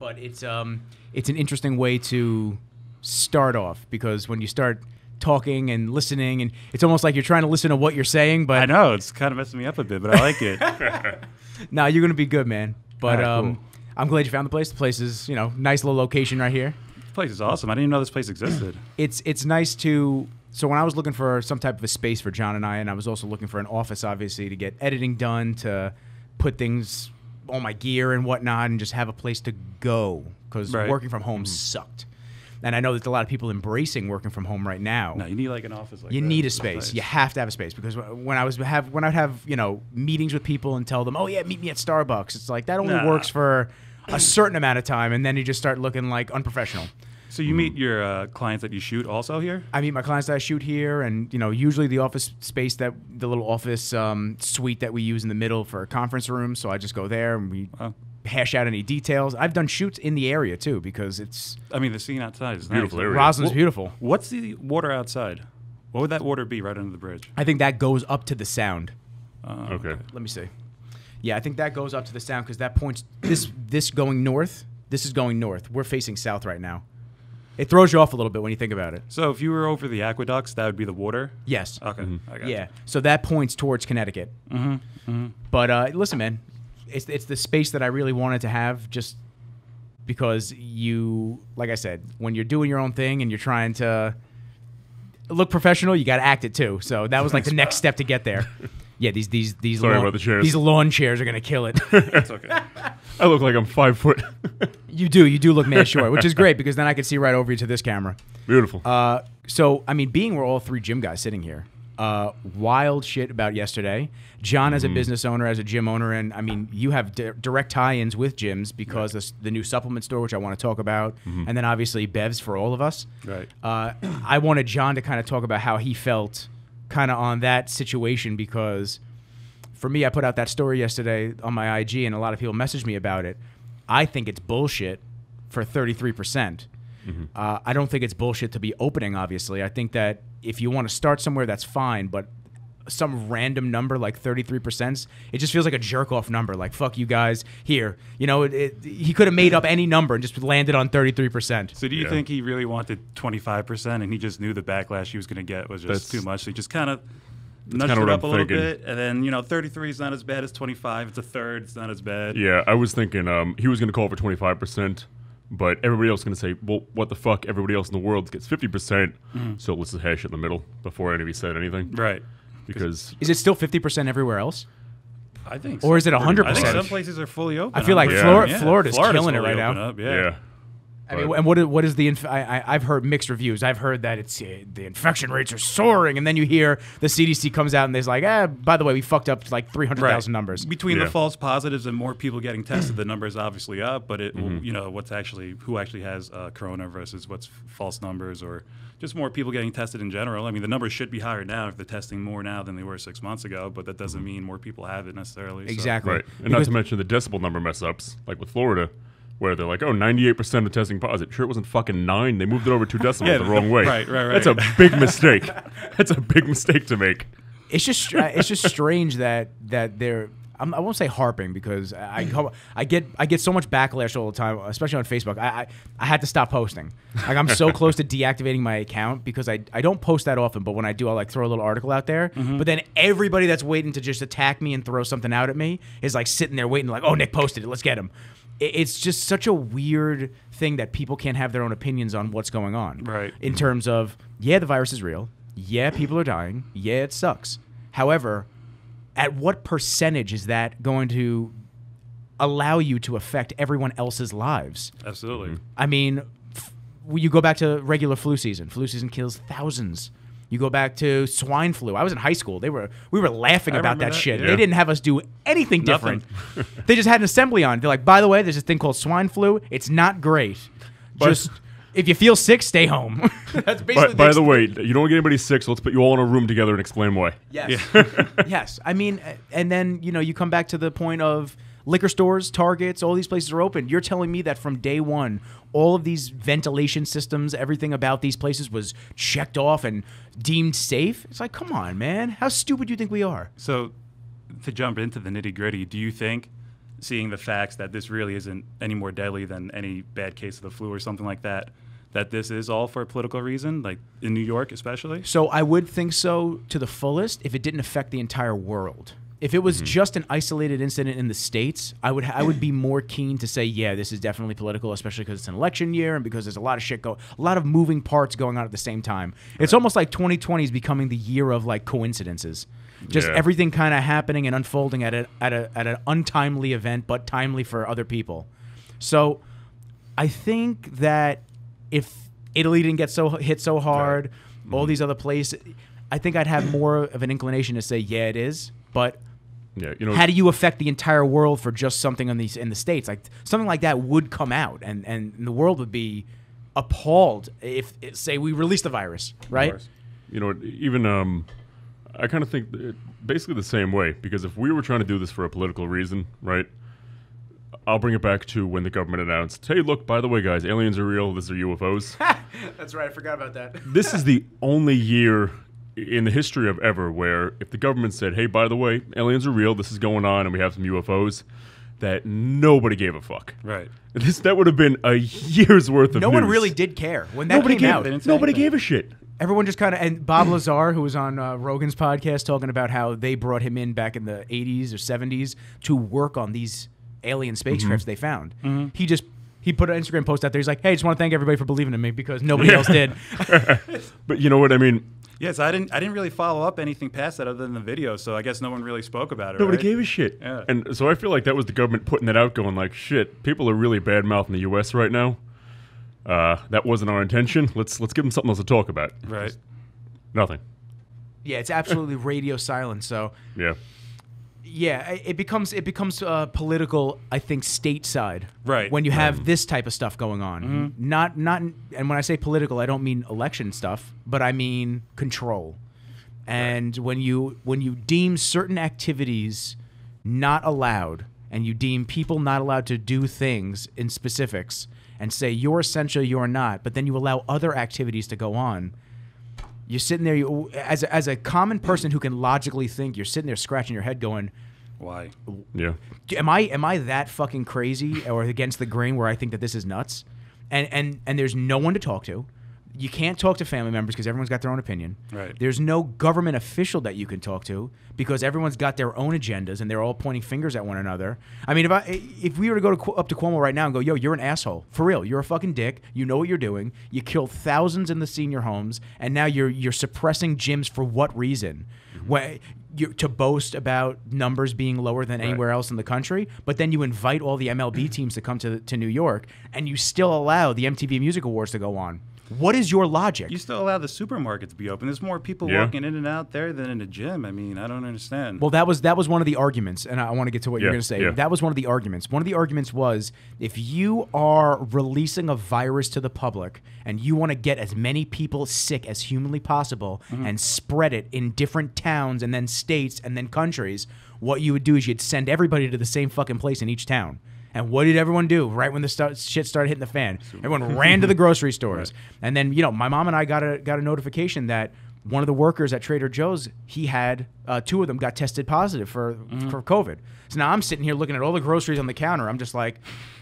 but it's um it's an interesting way to start off because when you start talking and listening and it's almost like you're trying to listen to what you're saying but I know it's kind of messing me up a bit, but I like it. now you're gonna be good man but Alright, um cool. i'm glad you found the place the place is you know nice little location right here this place is awesome. I didn't even know this place existed. it's it's nice to so when I was looking for some type of a space for John and I, and I was also looking for an office, obviously, to get editing done, to put things, all my gear and whatnot, and just have a place to go because Right. working from home mm-hmm. sucked. And I know there's a lot of people embracing working from home right now. No, you need like an office. Like you that. need a space. nice. You have to have a space because when I was have when I'd have you know meetings with people and tell them, oh yeah, meet me at Starbucks. It's like that only Nah. works for a certain amount of time, and then you just start looking like unprofessional. So you meet your uh, clients that you shoot also here? I meet my clients that I shoot here, and you know, usually the office space that the little office um, suite that we use in the middle for a conference room. So I just go there and we Oh. hash out any details. I've done shoots in the area too because it's I mean, the scene outside is Beautiful nice. area. Roslyn's Wh- beautiful. What's the water outside? What would that water be right under the bridge? I think that goes up to the sound. Uh, Okay. Let me see. Yeah, I think that goes up to the sound because that points this this going north. This is going north. We're facing south right now. It throws you off a little bit when you think about it. So if you were over the aqueducts, that would be the water. Yes. Okay. I got Yeah. So that points towards Connecticut. Mm-hmm. But uh, listen, man, it's it's the space that I really wanted to have, just because you, like I said, when you're doing your own thing and you're trying to look professional, you got to act it too. So that was like the next step to get there. Yeah, these these these Sorry lawn, about the chairs. these lawn chairs are gonna kill it. That's okay. I look like I'm five foot. you do, you do look mad short, which is great because then I can see right over you to this camera. Beautiful. Uh, so I mean, being we're all three gym guys sitting here, uh, wild shit about yesterday. Jon, as a business owner, as a gym owner, and I mean, you have di- direct tie-ins with gyms because this, the new supplement store, which I want to talk about, and then obviously Bevs for all of us. Right. Uh, I wanted Jon to kind of talk about how he felt, kind of on that situation because, for me, I put out that story yesterday on my IG, and a lot of people messaged me about it. I think it's bullshit for thirty three percent. Uh, I don't think it's bullshit to be opening. Obviously, I think that if you want to start somewhere, that's fine. But some random number like 33%, it just feels like a jerk off number. Like, fuck you guys. Here, you know, it, it, he could have made up any number and just landed on 33%. So do you Yeah. think he really wanted 25% and he just knew the backlash he was going to get was just That's- too much? So he just kind of nudged kinda it up I'm a little thinking. bit. And then, you know, 33 is not as bad as 25. It's a third. It's not as bad. yeah, I was thinking um, he was going to call for 25%, but everybody else is going to say, well, what the fuck? Everybody else in the world gets 50%. percent So let's just hash it in the middle before anybody said anything. Right. Because Is it still 50% everywhere else? I think so. Or is it so. 100%? I think some places are fully open. I feel like I'm Flor- pretty sure. Florida's killing it right now. Up. yeah. Yeah. I mean, and what is, what is the inf- I, I I've heard mixed reviews. I've heard that it's uh, the infection rates are soaring, and then you hear the CDC comes out and there's like, ah, by the way, we fucked up like three hundred thousand numbers. Between Yeah. the false positives and more people getting tested, the number is obviously up. But it, Mm-hmm. you know, what's actually who actually has uh, corona versus what's false numbers, or just more people getting tested in general. I mean, the numbers should be higher now if they're testing more now than they were six months ago. But that doesn't mm-hmm. mean more people have it necessarily. so- Exactly. Right. And not to mention the decibel number mess ups, like with Florida, where they're like, oh, 98% of testing positive. Sure, it wasn't fucking nine. They moved it over two decimals Yeah, the wrong way. right, right, right. That's a big mistake. That's a big mistake to make. it's just it's just strange that that they're I'm, I won't say harping because I I- I get I get so much backlash all the time, especially on Facebook. I I, I had to stop posting. Like I'm so close to deactivating my account because I I don't post that often, but when I do, I like throw a little article out there. Mm-hmm. But then everybody that's waiting to just attack me and throw something out at me is like sitting there waiting, like, oh Nick posted it, let's get him. It- It's just such a weird thing that people can't have their own opinions on what's going on. Right. In terms of, yeah, the virus is real. Yeah, people are dying. Yeah, it sucks. However, at what percentage is that going to allow you to affect everyone else's lives? Absolutely. I mean, f- you go back to regular flu season. Flu season kills thousands. You go back to swine flu. I was in high school. They were we were laughing I about that, that, shit. yeah. They didn't have us do anything different. they just had an assembly on. They're like, by the way, there's this thing called swine flu. It's not great. Just if you feel sick, stay home. That's basically. By, by the way, you don't get anybody sick, so let's put you all in a room together and explain why. Yes. yes. I mean, and then, you know, you come back to the point of liquor stores, Targets, all these places are open. You're telling me that from day one, all of these ventilation systems, everything about these places was checked off and deemed safe? It's like, come on, man. How stupid do you think we are? So, to jump into the nitty gritty, do you think seeing the facts that this really isn't any more deadly than any bad case of the flu or something like that. That this is all for a political reason, like in New York especially. So I would think so to the fullest if it didn't affect the entire world. If it was mm-hmm. just an isolated incident in the states, I would I would be more keen to say, yeah, this is definitely political, especially because it's an election year and because there's a lot of shit go, a lot of moving parts going on at the same time. It's almost like 2020 is becoming the year of like coincidences, just Yeah. everything kind of happening and unfolding at a at a at an untimely event, but timely for other people. So I think that if Italy didn't get so hit so hard, all these other places, I think I'd have more of an inclination to say, yeah, it is. But Yeah, you know, how do you affect the entire world for just something on these in the states? Like something like that would come out, and and the world would be appalled if, if say we release the virus, right? you know, even um, I kind of think basically the same way because if we were trying to do this for a political reason, right? I'll bring it back to when the government announced, "Hey, look, by the way, guys, aliens are real. This are UFOs." That's right. I forgot about that. this is the only year in the history of ever where if the government said, "Hey, by the way, aliens are real. This is going on, and we have some UFOs," that nobody gave a fuck. Right. This that would have been a year's worth of No one news. really did care when that Nobody came gave. out. They didn't say Nobody anything. gave a shit. Everyone just kind of and Bob Lazar, who was on uh, Rogan's podcast, talking about how they brought him in back in the '80s or '70s to work on these alien spacecrafts they found. He just he put an Instagram post out there. He's like, "Hey, just want to thank everybody for believing in me because nobody else did." But you know what I mean? Yes, I didn't. I didn't really follow up anything past that other than the video, so I guess no one really spoke about it. Nobody right? gave a shit. Yeah. And so I feel like that was the government putting that out, going like, "Shit, people are really bad mouthing the U.S. right now. Uh, that wasn't our intention. Let's let's give them something else to talk about. Right. Nothing. yeah, it's absolutely radio silence. So Yeah. Yeah, it becomes it becomes uh, political. I think stateside, Right. When you have this type of stuff going on, not not, and when I say political, I don't mean election stuff, but I mean control. And when you when you deem certain activities not allowed, and you deem people not allowed to do things in specifics, and say you're essential, you're not, but then you allow other activities to go on. You're sitting there, you, as a, as a common person who can logically think, you're sitting there scratching your head, going, Why? Yeah. am I am I that fucking crazy or against the grain where I think that this is nuts? And and and there's no one to talk to. You can't talk to family members because everyone's got their own opinion. Right. There's no government official that you can talk to because everyone's got their own agendas and they're all pointing fingers at one another. I mean, if I if we were to go to, up to Cuomo right now and go, "Yo, you're an asshole for real. You're a fucking dick. You know what you're doing. You killed thousands in the senior homes, and now you're you're suppressing gyms for what reason? Mm-hmm. When you to boast about numbers being lower than anywhere else in the country, but then you invite all the MLB teams to come to to New York, and you still allow the MTV Music Awards to go on. What is your logic? You still allow the supermarket to be open. There's more people Yeah. walking in and out there than in a gym. I mean, I don't understand. Well, that was that was one of the arguments, and I want to get to what you're going to say. yeah. That was one of the arguments. One of the arguments was if you are releasing a virus to the public and you want to get as many people sick as humanly possible Mm-hmm. and spread it in different towns and then states and then countries, what you would do is you'd send everybody to the same fucking place in each town. And what did everyone do right when the start, shit started hitting the fan? Everyone ran to the grocery stores, and then you know my mom and I got a got a notification that one of the workers at Trader Joe's he had uh, two of them got tested positive for for COVID. So now I'm sitting here looking at all the groceries on the counter. I'm just like,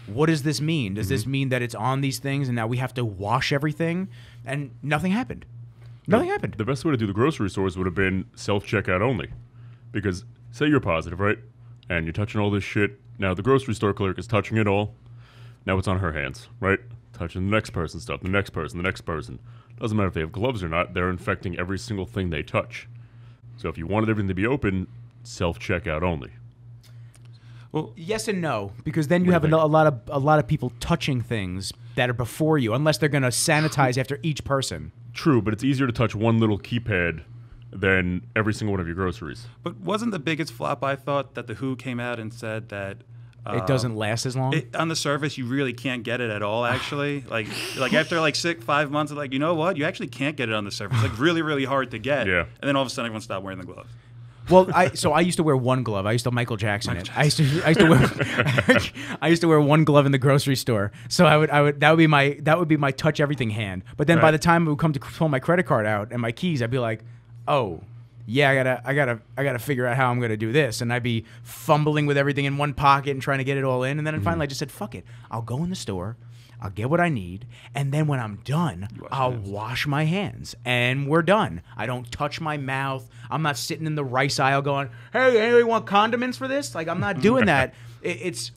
what does this mean? Does this mean that it's on these things and now we have to wash everything? And nothing happened. Nothing happened. The best way to do the grocery stores would have been self checkout only. Because say you're positive, right? And you're touching all this shit. Now the grocery store clerk is touching it all. Now it's on her hands, right? Touching the next person's stuff, the next person, the next person. Doesn't matter if they have gloves or not, they're infecting every single thing they touch. So if you wanted everything to be open, self checkout only. well, Yes and no, because then you have a, a lot of a lot of people touching things that are before you, unless they're going to sanitize after each person. True, but it's easier to touch one little keypad than every single one of your groceries. but wasn't the biggest flop I thought that the WHO came out and said that uh, It doesn't last as long. It, on the surface, you really can't get it at all. Actually, like like after like six five months, like you know what, you actually can't get it on the surface. Like really really hard to get. Yeah. And then all of a sudden, everyone stopped wearing the gloves. Well, I so I used to wear one glove. I used to Michael Jackson it. I used to I used to wear I used to wear one glove in the grocery store. So I would I would that would be my that would be my touch everything hand. But then by the time it would come to pull my credit card out and my keys, I'd be like, oh, yeah, I gotta, I gotta, I gotta figure out how I'm gonna do this, and I'd be fumbling with everything in one pocket and trying to get it all in, and then Mm-hmm. finally I just said, fuck it, I'll go in the store. I'll get what I need, and then when I'm done, wash I'll wash my hands, and we're done. I don't touch my mouth. I'm not sitting in the rice aisle going, "Hey, anybody want condiments for this?" Like I'm not doing that. It, it's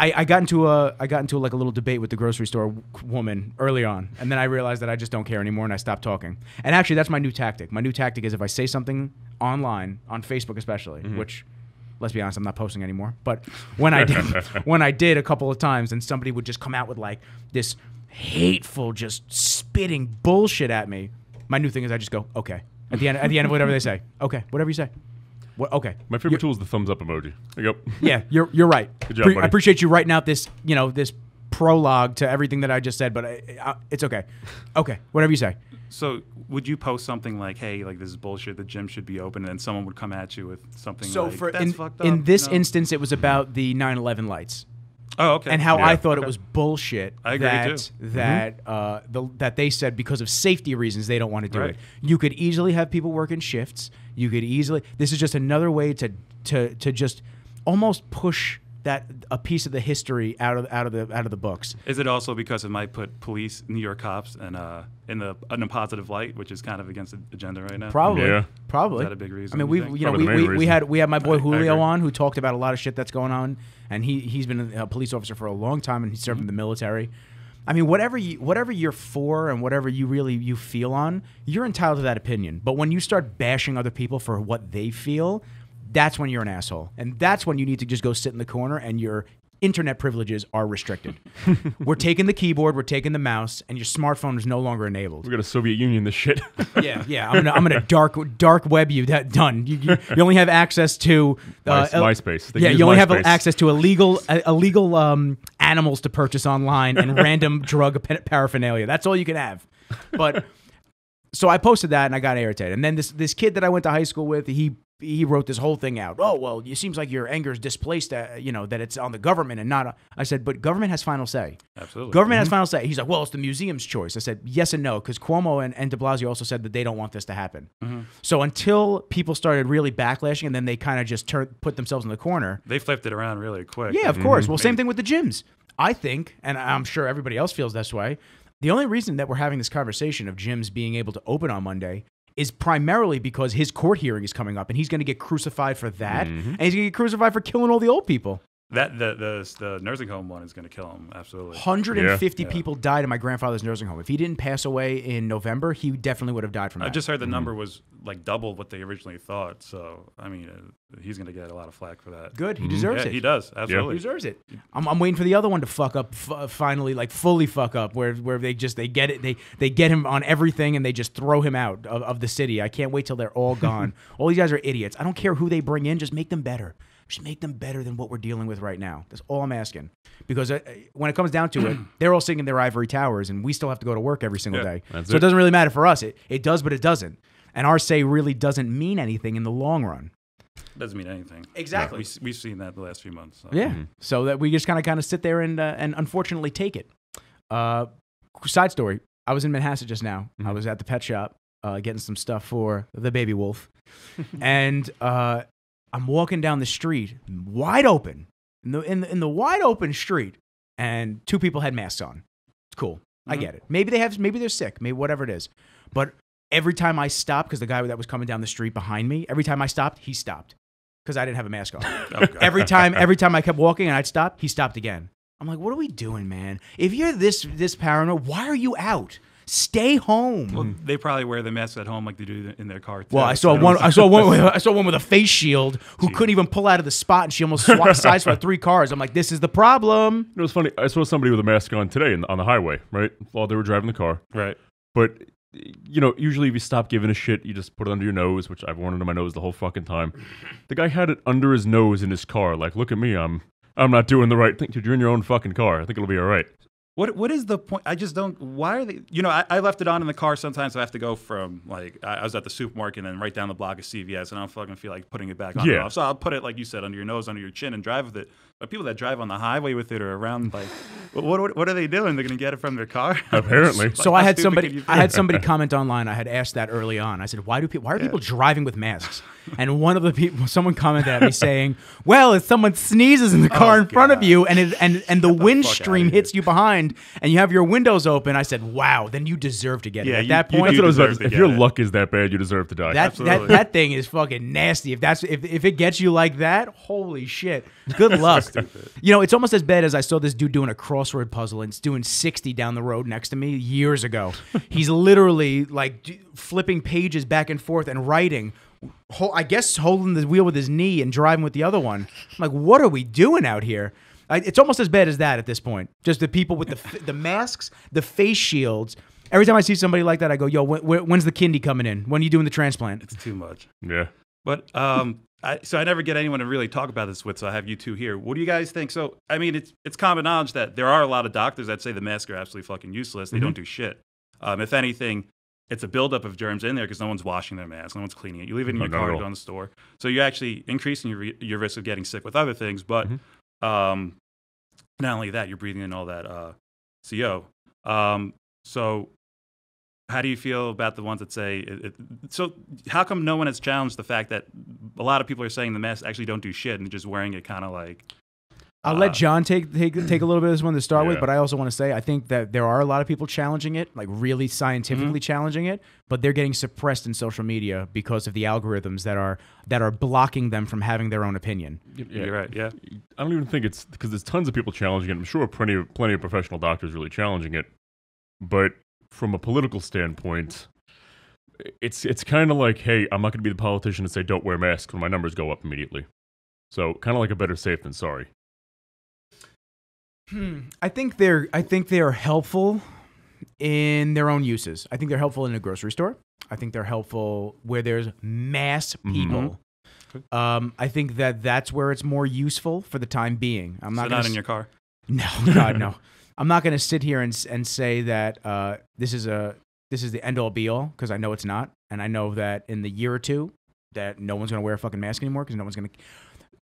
I, I got into a I got into like a little debate with the grocery store woman early on, and then I realized that I just don't care anymore, and I stopped talking. And actually, that's my new tactic. My new tactic is if I say something online on Facebook, especially, mm-hmm. which let's be honest, I'm not posting anymore. But when I did, when I did a couple of times, and somebody would just come out with like this hateful, just spitting bullshit at me. My new thing is I just go okay at the end at the end of whatever they say. Okay, whatever you say. What, okay. My favorite tool is the thumbs up emoji. There you go. Yeah, you're you're right. Good job, Pre- I appreciate you writing out this, you know, this prologue to everything that I just said, but I, I, it's okay. Okay, whatever you say. So would you post something like, "Hey, like this is bullshit. The gym should be open," and then someone would come at you with something So like, for "That's in, fucked up." in this you know? instance, it was about the 9/11 lights oh, okay, and how Yeah. I thought it was bullshit I agree, that too. Mm-hmm. that uh, the, that they said because of safety reasons they don't want to do Right. it. You could easily have people work in shifts. You could easily. This is just another way to to to just almost push that a piece of the history out of out of the out of the books. Is it also because it might put police, New York cops, and uh, in the in a positive light, which is kind of against the agenda right now? Probably. Yeah. Probably. Is that a big reason, I mean, we think? you know we, we, we had we had my boy I- I Julio agree. on who talked about a lot of shit that's going on, and he he's been a police officer for a long time and he served in the military. I mean, whatever you whatever you're for and whatever you really you feel on, you're entitled to that opinion. But when you start bashing other people for what they feel, that's when you're an asshole, and that's when you need to just go sit in the corner and your internet privileges are restricted. we're taking the keyboard, we're taking the mouse, and your smartphone is no longer enabled. We're gonna Soviet Union. This shit. Yeah, yeah. I'm gonna I'm gonna dark dark web you that done. You, you, you only have access to uh, Mys- MySpace. They yeah, you only have access to illegal uh, illegal um, animals to purchase online and random drug paraphernalia. That's all you can have. But so I posted that and I got irritated. And then this this kid that I went to high school with, he he wrote this whole thing out. Oh well, it seems like your anger is displaced. Uh, you know that it's on the government and not. I said, but government has final say. Absolutely. Government has mm-hmm. final say. He's like, well, it's the museum's choice. I said, yes and no, because Cuomo and, and de Blasio also said that they don't want this to happen. Mm-hmm. So until people started really backlashing and then they kind of just turned, put themselves in the corner. They flipped it around really quick. Yeah, of mm-hmm. course. Well, same thing with the gyms. I think, and I'm sure everybody else feels this way, the only reason that we're having this conversation of gyms being able to open on Monday is primarily because his court hearing is coming up and he's going to get crucified for that. Mm-hmm. And he's going to get crucified for killing all the old people. That the the the nursing home one is going to kill him. Absolutely. 150 Yeah. people died in my grandfather's nursing home. If he didn't pass away in November, he definitely would have died from that. I just heard the mm-hmm. number was like double what they originally thought. So I mean, uh, he's going to get a lot of flack for that. good. He mm-hmm. deserves Yeah, it. he does. Absolutely. He deserves it. I'm, I'm waiting for the other one to fuck up f- uh, finally, like fully fuck up, where where they just they get it, they they get him on everything and they just throw him out of, of the city. I can't wait till they're all gone. all these guys are idiots. I don't care who they bring in, just make them better. Just make them better than what we're dealing with right now. That's all I'm asking. Because uh, when it comes down to it, they're all sitting in their ivory towers, and we still have to go to work every single Yeah, day. so it. it. doesn't really matter for us. It it does, but it doesn't. And our say really doesn't mean anything in the long run. Doesn't mean anything. Exactly. We, we've seen that the last few months. so. Yeah. So that we just kind of kind of sit there and uh, and unfortunately take it. Uh, side story: I was in Manhasset just now. I was at the pet shop uh, getting some stuff for the baby wolf, and uh, I'm walking down the street, wide open, in the, in the in the wide open street, and two people had masks on. It's cool. I Mhm. get it. Maybe they have. Maybe they're sick. Maybe whatever it is. But every time I stopped, because the guy that was coming down the street behind me, every time I stopped, he stopped because I didn't have a mask on every time every time I kept walking and I'd stop, he stopped again. I'm like, what are we doing, man? If you're this this paranoid, why are you out? Stay home. Well, Well, they probably wear the masks at home like they do in their car. Too. I saw one. I saw one. With, I saw one with a face shield who couldn't even pull out of the spot, and she almost swapped sides for three cars. I'm like, this is the problem. It was funny. I saw somebody with a mask on today in, on the highway, right, while they were driving the car. Right. But you know, usually if you stop giving a shit, you just put it under your nose, which I've worn under my nose the whole fucking time. The guy had it under his nose in his car. Like, look at me, I'm I'm not doing the right thing. Dude, you're in your own fucking car. I think it'll be all right. What What is the point? I just don't. Why are they? You know, I, I left it on in the car sometimes. So I have to go from like I, I was at the supermarket and then right down the block of CVS, and I don't fucking feel like putting it back on. Yeah. off. So I'll put it like you said under your nose, under your chin, and drive with it. But people that drive on the highway with it or around like, what what, what are they doing? They're gonna get it from their car. Apparently. So I had somebody I had somebody comment online. I had asked that early on. I said, "Why do people why are people driving with masks?" And one of the people someone commented at me saying, "Well, if someone sneezes in the oh, car Oh, in front of you and it, and and the wind fuck stream hits you behind and you have your windows open." I said, "Wow, then you deserve to get it." At you- that you point, That's what I was about to deserve say. to If your it. luck is that bad, you deserve to die. that, that that thing is fucking nasty. If that's if, if it gets you like that, holy shit. Good luck. You know, it's almost as bad as I saw this dude doing a crossword puzzle and it's doing 60 down the road next to me years ago. He's literally like d- flipping pages back and forth and writing. Ho- I guess holding the wheel with his knee and driving with the other one. I'm like, what are we doing out here? I, it's almost as bad as that at this point. Just the people with the f- the masks, the face shields. Every time I see somebody like that, I go, "Yo, when, when- when's the kindy coming in? When are you doing the transplant?" It's too much. Yeah. But um, I, so I never get anyone to really talk about this with. So I have you two here. What do you guys think? So I mean, it's it's common knowledge that there are a lot of doctors that say the masks are absolutely fucking useless. They don't do shit. Um, if anything, it's a buildup of germs in there because no one's washing their mask, no one's cleaning it. You leave it in No, your car, you go in the store, so you're actually increasing your your risk of getting sick with other things. But um, not only that, you're breathing in all that uh, CO. Um, so how do you feel about the ones that say it, it, so how come no one has challenged the fact that a lot of people are saying the masks actually don't do shit and just wearing it kind of like I'll Uh, let Jon take take take a little bit of this one to start with, but I also want to say I think that there are a lot of people challenging it, like really Mm-hmm. scientifically challenging it, but they're getting suppressed in social media because of the algorithms that are that are blocking them from having their own opinion. you're right yeah I don't even think it's because there's tons of people challenging it. I'm sure plenty of plenty of professional doctors really challenging it, but from a political standpoint, it's it's kind of like, hey, I'm not going to be the politician to say don't wear masks when my numbers go up immediately. So kind of like a better safe than sorry. I think they're I think they are helpful in their own uses. I think they're helpful in a grocery store. I think they're helpful where there's mass people. Um, I think that that's where it's more useful for the time being. I'm so not not gonna in your car No, God, no. I'm not going to sit here and and say that uh, this is a this is the end all be all because I know it's not, and I know that in the year or two that no one's going to wear a fucking mask anymore because no one's going to.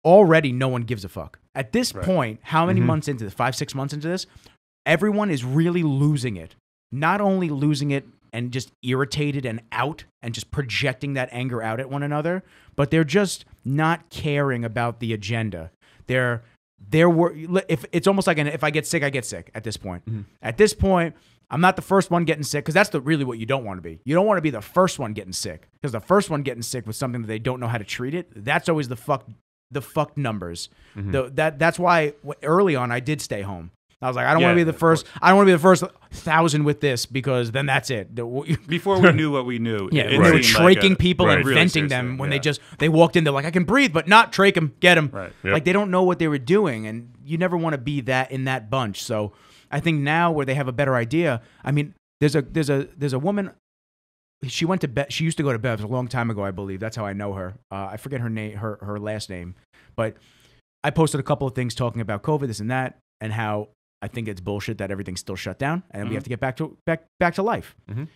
Already, no one gives a fuck. At this Right. point, how many Mhm. months into this? Five, six months into this, everyone is really losing it. Not only losing it and just irritated and out and just projecting that anger out at one another, but they're just not caring about the agenda. They're they're wor- if it's almost like an if I get sick, I get sick at this point. Mm-hmm. At this point, I'm not the first one getting sick because that's the really what you don't want to be. You don't want to be the first one getting sick because the first one getting sick with something that they don't know how to treat it. That's always the fuck the fuck numbers. Mm-hmm. The, that that's why early on I did stay home. I was like, I don't want to be the first. I don't want to be the first thousand with this because then that's it. Before we knew what we knew yeah, it, they were like traking a- people Right. and Really venting them when they just they walked in. They're like, I can breathe, but not trach them, get them. Right. Yep. Like they don't know what they were doing, and you never want to be that in that bunch. So I think now where they have a better idea. I mean, there's a there's a there's a woman. She went to Bev. She used to go to Bev's a long time ago, I believe. That's how I know her. Uh, I forget her name, her her last name, but I posted a couple of things talking about COVID, this and that, and how I think it's bullshit that everything's still shut down and we Mhm. have to get back to back back to life. Mhm.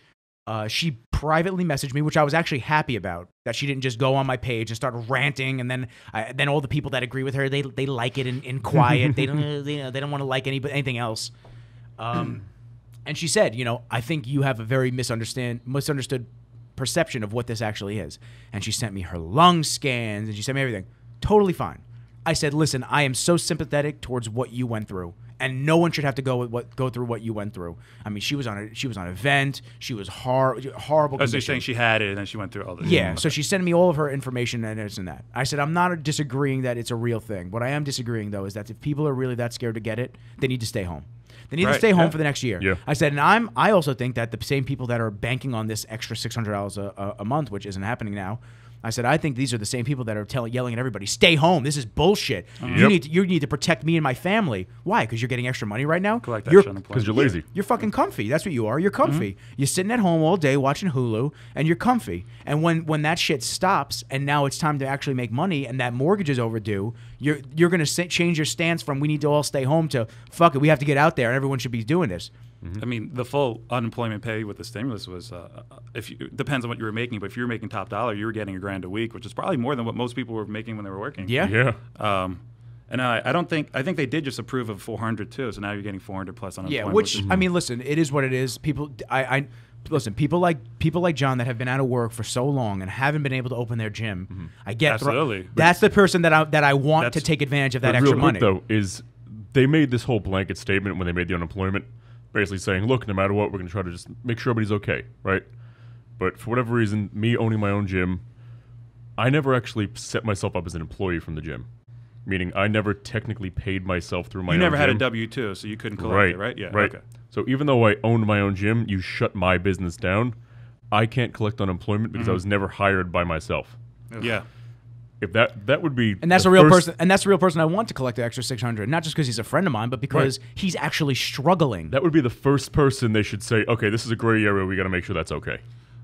Uh, she privately messaged me, which I was actually happy about. That she didn't just go on my page and start ranting, and then I, then all the people that agree with her, they they like it in, in quiet. they don't they, know they don't want to like any anything else. Um, and she said, you know, I think you have a very misunderstand misunderstood perception of what this actually is. And she sent me her lung scans and she sent me everything. Totally fine. I said, listen, I am so sympathetic towards what you went through. And no one should have to go with what go through what you went through. I mean, she was on a she was on a vent. She was hor- horrible. Oh, so you're saying she had it and then she went through all this Yeah, so she sent me all of her information and this and that. I said, I'm not disagreeing that it's a real thing. What I am disagreeing, though, is that if people are really that scared to get it, they need to stay home. They need to stay home yeah. for the next year. Yeah. I said, and I'm. I also think that the same people that are banking on this extra six hundred dollars a, a month, which isn't happening now. I said, I think these are the same people that are telling, yelling at everybody, "Stay home. This is bullshit. Uh-huh. You Yep. need, to, you need to protect me and my family. Why? Because you're getting extra money right now. collect that You're- shit Because you're lazy. you're fucking comfy. That's what you are. You're comfy. Mm-hmm. You're sitting at home all day watching Hulu, and you're comfy. And when when that shit stops, and now it's time to actually make money, and that mortgage is overdue, you're you're gonna change your stance from we need to all stay home to fuck it, we have to get out there, and everyone should be doing this. I mean, the full unemployment pay with the stimulus was, uh, if you, it depends on what you were making, but if you were making top dollar, you were getting a grand a week, which is probably more than what most people were making when they were working. Yeah. Yeah. Um, And I, I don't think I think they did just approve of 400 too. So now you're getting 400 plus Yeah, unemployment. which is- I mean, listen, it is what it is. People, I, I listen. People like people like Jon that have been out of work for so long and haven't been able to open their gym. I get thro- Absolutely. that's the person that I that I want to take advantage of that But extra real money. though is they made this whole blanket statement when they made the unemployment, basically saying, "Look, no matter what, we're going to try to just make sure everybody's okay, right?" But for whatever reason, me owning my own gym, I never actually set myself up as an employee from the gym, meaning I never technically paid myself through my. you never had a gym. W two, so you couldn't collect right, it, right? Yeah, right. Okay. So even though I owned my own gym, you shut my business down. I can't collect unemployment because I mm-hmm. was never hired by myself. Yeah. If that that would be and that's a real person, and that's the real person I want to collect the extra six hundred. Not just because he's a friend of mine, but because he's actually struggling. That would be the first person they should say, okay, this is a gray area. We got to make sure that's okay.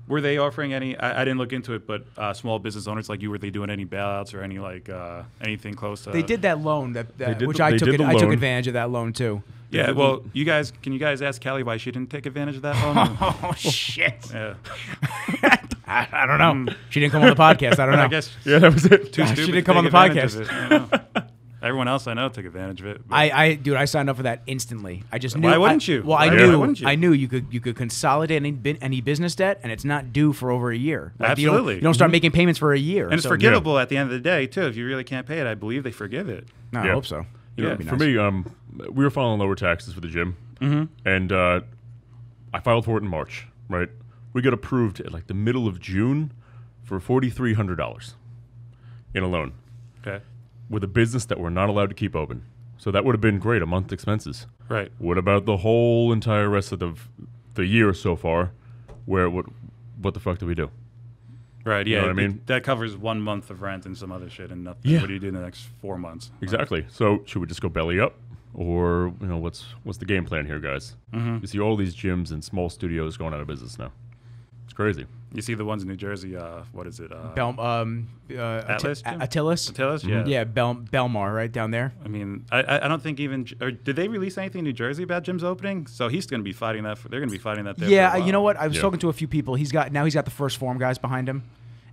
Were they offering any? I, I didn't look into it, but uh, small business owners like you, were they doing any bailouts or any like uh, anything close to? they did that loan that, that did which the- I took. It, I took advantage of that loan too. Yeah. Well, you guys, can you guys ask Kelly why she didn't take advantage of that loan? Oh shit! yeah. I, I don't know. She didn't come on the podcast. I don't know. I guess Yeah, that was it. too Yeah, she didn't to come on the podcast. of it. I don't know. Everyone else I know took advantage of it. I, I, dude, I signed up for that instantly. I just knew. Why wouldn't I- you? Well, I Why- why knew, wouldn't you? I knew you could, you could consolidate any, any business debt, and it's not due for over a year. Like, You don't, Absolutely. you don't start making payments for a year. and it's so- forgivable at the end of the day too. If you really can't pay it, I believe they forgive it. No, I hope so. You Yeah. That'd for me, um, we were filing lower taxes for the gym, mm-hmm. and uh, I filed for it in March. Right, we got approved at like the middle of June for forty three hundred dollars in a loan Okay. with a business that we're not allowed to keep open. So that would have been great, a month expenses. Right. What about the whole entire rest of the the year so far? Where what what the fuck do we do? Right. You Yeah. know what I it- mean? that covers one month of rent and some other shit, and nothing. Yeah. What do you do in the next four months? Exactly. So should we just go belly up, or you know what's what's the game plan here, guys? Mm-hmm. You see all these gyms and small studios going out of business now. It's crazy. You see the ones in New Jersey. Uh, what is it? Uh, Bel, um, uh, Atlas, Atti- Gym? Atilis? Atilis? Yeah. Yeah, Bel, Bellmawr, right down there. I mean, I- I, I don't think even or did they release anything in New Jersey about gyms opening? So he's going to be fighting that. For, they're going to be fighting that. There Yeah, for a you know what? I was Yeah. talking to a few people. He's got now. He's got the 1st Phorm guys behind him,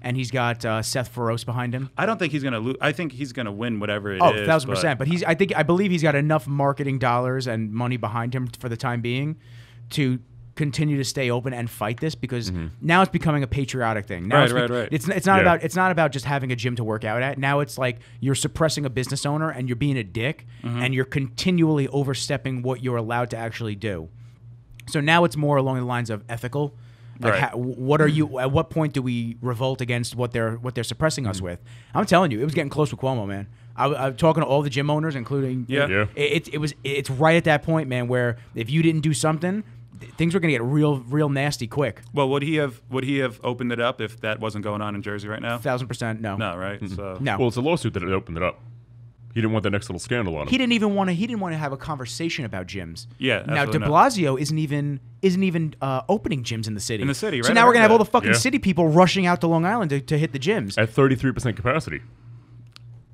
and he's got uh, Seth Feroce behind him. I don't think he's going to lose. I think he's going to win whatever it is. Oh, thousand but- percent. But he's. I think. I believe he's got enough marketing dollars and money behind him for the time being, to continue to stay open and fight this because now it's becoming a patriotic thing. Now Right, it's right, right. It's it's not Yeah. about it's not about just having a gym to work out at. Now it's like you're suppressing a business owner and you're being a dick Mm-hmm. and you're continually overstepping what you're allowed to actually do. So now it's more along the lines of ethical. Like, Right. how, what are you? At what point do we revolt against what they're what they're suppressing us with? I'm telling you, it was getting close with Cuomo, man. I, was talking to all the gym owners, including Yeah. Yeah. It, it, it was it's right at that point, man, where if you didn't do something, th- things were gonna get real real nasty quick. Well, would he have would he have opened it up if that wasn't going on in Jersey right now? Thousand percent, no, No, right? So no. Well, it's a lawsuit that it opened it up. He didn't want that next little scandal on him. he didn't even want to. He didn't want to have a conversation about gyms. Yeah, Now De absolutely not. Blasio isn't even isn't even uh, opening gyms in the city. In the city, right? So right, now we're gonna have all the fucking Yeah. city people rushing out to Long Island to, to hit the gyms. at 33% capacity.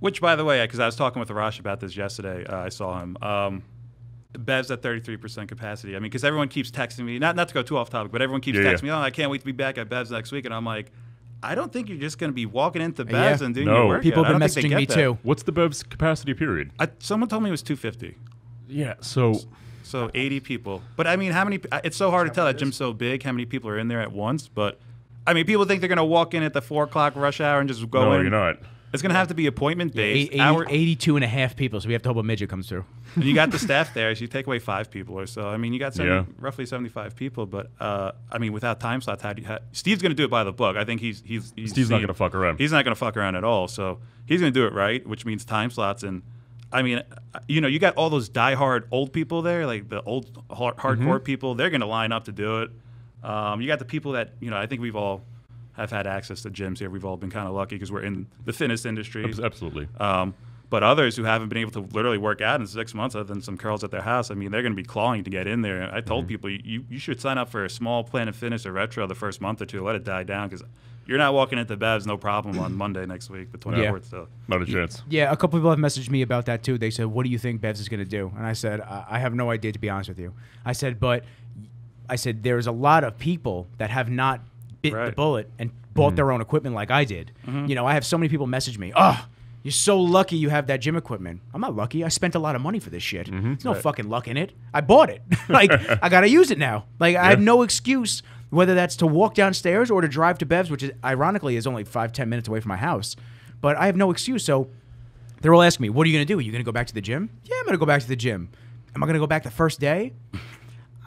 Which, by the way, because I was talking with Arash about this yesterday, uh, I saw him. Um, Bev's at 33% capacity. I mean, because everyone keeps texting me, not not to go too off topic, but everyone keeps Yeah, texting yeah. me, oh, I can't wait to be back at Bev's next week. And I'm like, I don't think you're just going to be walking into Yeah. Bev's and doing No. your workout. People have been don't think they messaging me that. too. What's the Bev's capacity period? I, someone told me it was 250. Yeah, so So 80 people. But I mean, how many? It's so hard to tell. That gym's so big. How many people are in there at once? But I mean, people think they're going to walk in at the four o'clock rush hour and just go no, in. you're not. It's going to have to be appointment based. 80, Hour, 82 and a half people, so we have to hope a midget comes through. and you got the staff there, so you take away five people or so. I mean, you got 70, Yeah. roughly 75 people, but uh, I mean, without time slots, how do you? How, Steve's going to do it by the book. I think he's he's, he's Steve's not gonna fuck around. He's not going to fuck around at all. So he's going to do it right, which means time slots. And I mean, uh, you know, you got all those diehard old people there, like the old hard, hardcore Mm-hmm. people. They're going to line up to do it. Um, you got the people that you know. I think we've all have had access to gyms here. We've all been kind of lucky because we're in the fitness industry. Absolutely. Um, but others who haven't been able to literally work out in six months, other than some curls at their house, I mean, they're going to be clawing to get in there. I Mm-hmm. told people you, you should sign up for a small Planet Fitness or Retro the first month or two, let it die down because you're not walking into Bev's no problem on Monday next week, the 24th. So Not a chance. Yeah, a couple people have messaged me about that too. They said, "What do you think Bev's is going to do?" And I said, I I have no idea to be honest with you." I said, "But I said there's a lot of people that have not bit the bullet and bought mm-hmm. their own equipment like I did. Mm-hmm. You know, I have so many people message me, "Oh, You're so lucky you have that gym equipment. I'm not lucky. I spent a lot of money for this shit. Mm-hmm. There's no Right. fucking luck in it. I bought it. like I gotta use it now. Like I have no excuse whether that's to walk downstairs or to drive to Bev's, which is ironically is only five ten minutes away from my house. But I have no excuse. So they're all asking me, "What are you gonna do? Are you gonna go back to the gym?" Yeah, I'm gonna go back to the gym. Am I gonna go back the first day?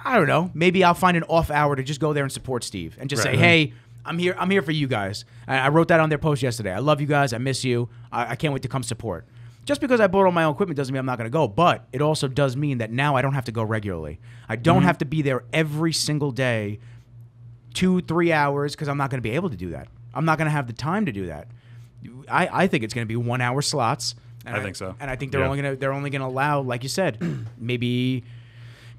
I don't know. Maybe I'll find an off hour to just go there and support Steve and just Right. say, "Hey, I'm here. I'm here for you guys." I, I wrote that on their post yesterday. I love you guys. I miss you. I, I can't wait to come support. Just because I bought all my own equipment doesn't mean I'm not going to go, but it also does mean that now I don't have to go regularly. I don't Mm-hmm. have to be there every single day, two, three hours, because I'm not going to be able to do that. I'm not going to have the time to do that. I, I think it's going to be one hour slots. And I think so. And I think they're Yeah. only going to they're only going to allow, like you said, maybe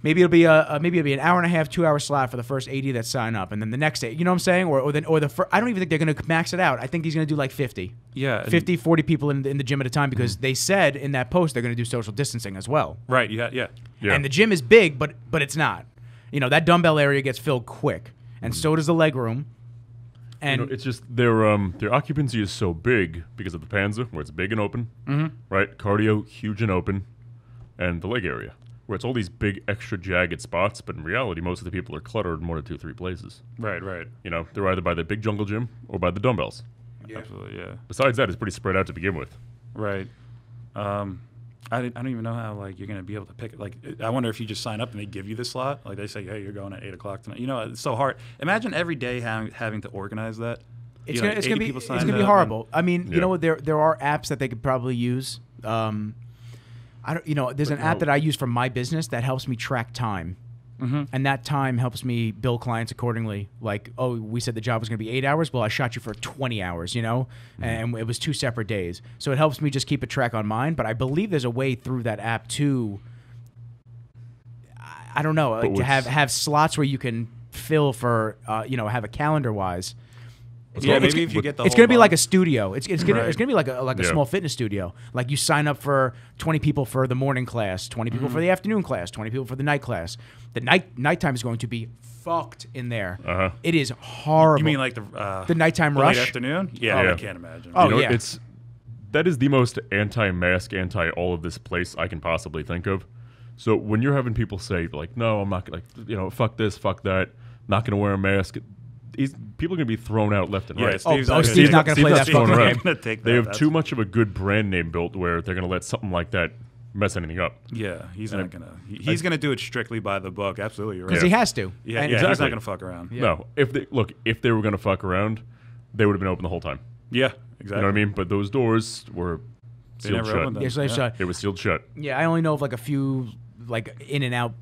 maybe it'll be a, a maybe it'll be an hour and a half, two hour slot for the first 80 that sign up, and then the next day, you know what I'm saying, or or then or the fir- I don't even think they're going to max it out. I think he's going to do like 50. Yeah, and- 50, 40 people in the, in the gym at a time because they said in that post they're going to do social distancing as well. Right. Yeah. Yeah. Yeah. And the gym is big, but but it's not. You know that dumbbell area gets filled quick, and so does the leg room. And You know, it's just their um their occupancy is so big because of the Panzer, where it's big and open, mm-hmm. right? Cardio huge and open, and the leg area, where it's all these big extra jagged spots. But in reality, most of the people are cluttered in one or two, three places. Right. Right. You know, they're either by the big jungle gym or by the dumbbells. Absolutely. Yeah. Besides that, it's pretty spread out to begin with. Right. Um, I, didn't- I don't even know how like you're gonna be able to pick it. Like, I wonder if you just sign up and they give you the slot. Like they say, hey, you're going at eight o'clock tonight. You know, it's so hard. Imagine every day having having to organize that. it's You gonna, know, it's gonna be it's gonna be up horrible. I mean, you know what? There there are apps that they could probably use. Um, I don't. You know, there's an But app no- that I use for my business that helps me track time. Mm-hmm. And that time helps me bill clients accordingly. Like, oh, we said the job was going to be eight hours. Well, I shot you for 20 hours, you know? And it was two separate days. So it helps me just keep a track on mine. But I believe there's a way through that app to, I- I don't know, like to have, have slots where you can fill for, uh, you know, have a calendar wise. Yeah. It's- Maybe if you get the. It's whole gonna be like a studio. It's, it's gonna Right. it's gonna be like a like a Yeah. small fitness studio. Like you sign up for twenty people for the morning class, twenty people Mm-hmm. for the afternoon class, twenty people for the night class. The night nighttime is going to be fucked in there. Uh-huh. It is horrible. You mean like the uh, The nighttime the rush? late afternoon? Yeah, Oh, I can't imagine. Oh, you know, yeah. it's that is the most anti-mask, anti all of this place I can possibly think of. So when you're having people say like, "No, I'm not like you know, fuck this, fuck that, not gonna wear a mask," these people are gonna be thrown out left and Yeah, right. Steve's oh, not Steve's gonna not gonna take- play that Steve's fucking game. gonna they that. have too much of a good brand name built where they're gonna let something like that mess anything up. Yeah, he's And not gonna. He, he's gonna do it strictly by the book. Absolutely, you're right. because he has to. Yeah, And- yeah, he's not gonna fuck around. Yeah, No, if they look, if they were gonna fuck around, they would have been open the whole time. Yeah, exactly. You know what I mean? But those doors were They sealed never shut. opened them. Yeah, so they Yeah. shut- It was sealed shut. yeah, I only know of like a few like in and out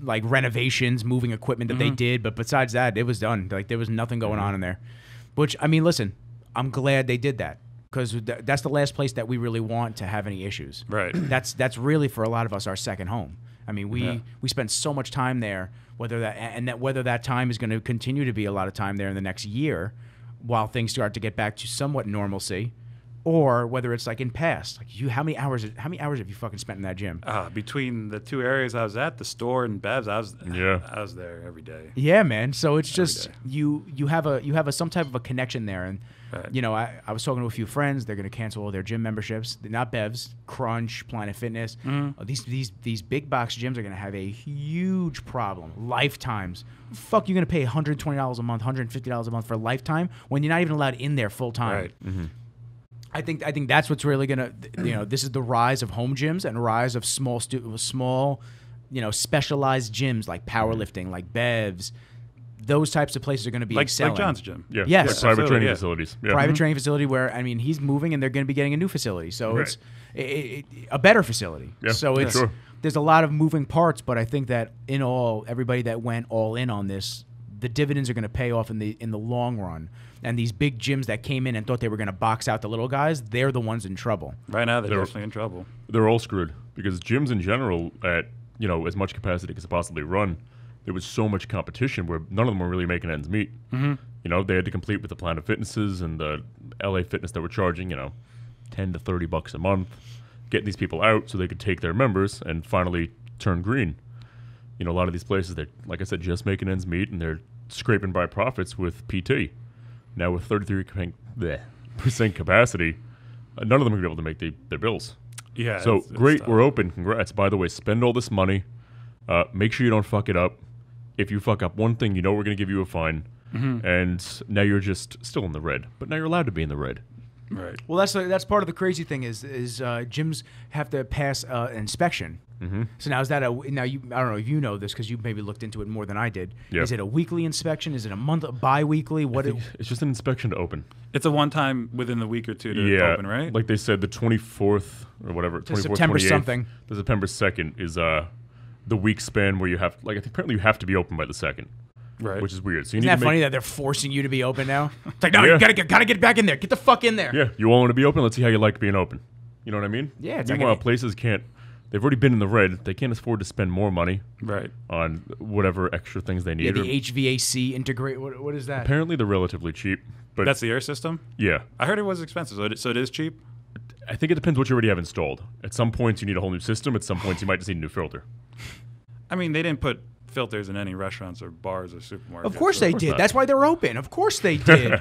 like renovations, moving equipment that Mm-hmm. they did, but besides that, it was done. Like there was nothing going on in there. Which I mean, listen, I'm glad they did that because th- that's the last place that we really want to have any issues. Right. That's that's really for a lot of us our second home. I mean, we Yeah. we spend so much time there, whether that and that whether that time is going to continue to be a lot of time there in the next year, while things start to get back to somewhat normalcy, or whether it's like in past. Like you, how many hours? How many hours have you fucking spent in that gym? Uh, between the two areas I was at, the store and Bev's, I was Yeah. I was there every day. Yeah, man. So it's just you you have a you have a some type of a connection there, and Right. you know I, I was talking to a few friends. They're going to cancel all their gym memberships. They're not Bev's, Crunch, Planet Fitness. Mm-hmm. Uh, these these these big box gyms are going to have a huge problem. Lifetimes. Fuck, you're going to pay 120 dollars a month, 150 dollars a month for a lifetime when you're not even allowed in there full time. Right. I think I think that's what's really gonna you know this is the rise of home gyms and rise of small stu- small you know specialized gyms like powerlifting like Bevs those types of places are going to be Like excelling. like Jon's gym. Yeah. Yes. Like private training yeah. facilities. Yeah. private mm-hmm. training facility where I mean he's moving and they're going to be getting a new facility so Right. it's it, it, a better facility Yeah, so it's sure. there's a lot of moving parts but I think that in all everybody that went all in on this the dividends are going to pay off in the in the long run and these big gyms that came in and thought they were going to box out the little guys they're the ones in trouble Right now, they're They're- definitely in trouble. they're all screwed because gyms in general at you know as much capacity as possibly run there was so much competition where none of them were really making ends meet mm-hmm. you know they had to compete with the planet fitnesses and the la fitness that were charging you know 10 to 30 bucks a month getting these people out so they could take their members and finally turn green you know a lot of these places they're like i said just making ends meet and they're scraping by profits with pt now with 33 percent capacity uh, none of them are gonna be able to make the, their bills. Yeah. So it's- it's great, tough. we're open. Congrats. By the way, spend all this money. Uh, make sure you don't fuck it up. If you fuck up one thing, you know we're gonna give you a fine. Mm-hmm. And now you're just still in the red, but now you're allowed to be in the red. Right. Well, that's that's part of the crazy thing is is uh, gyms have to pass uh, an inspection. Mm-hmm. So now is that a now you I don't know if you know this because you maybe looked into it more than I did. Yeah. Is it a weekly inspection? Is it a month bi-weekly? What? It, It's just an inspection to open. It's a one time within the week or two to yeah, open, right? Like they said, the 24th or whatever, 24th, September something. The September 2nd is uh the week span where you have like I think apparently you have to be open by the second, right. which is weird. So you isn't need that to funny that they're forcing you to be open now? It's like no, Yeah. you gotta get, gotta get back in there. Get the fuck in there. Yeah, you all want to be open. Let's see how you like being open. You know what I mean? Yeah, it's Meanwhile, an- places can't. They've already been in the red. They can't afford to spend more money right. on whatever extra things they need. Yeah, the HVAC integrate. What, what is that? apparently, they're relatively cheap. But That's the air system. yeah, I heard it was expensive, so it, so it is cheap. I think it depends what you already have installed. At some points, you need a whole new system. At some points, you might just need a new filter. I mean, they didn't put filters in any restaurants or bars or supermarkets. Of course they did. That's why they're open. Of course they did.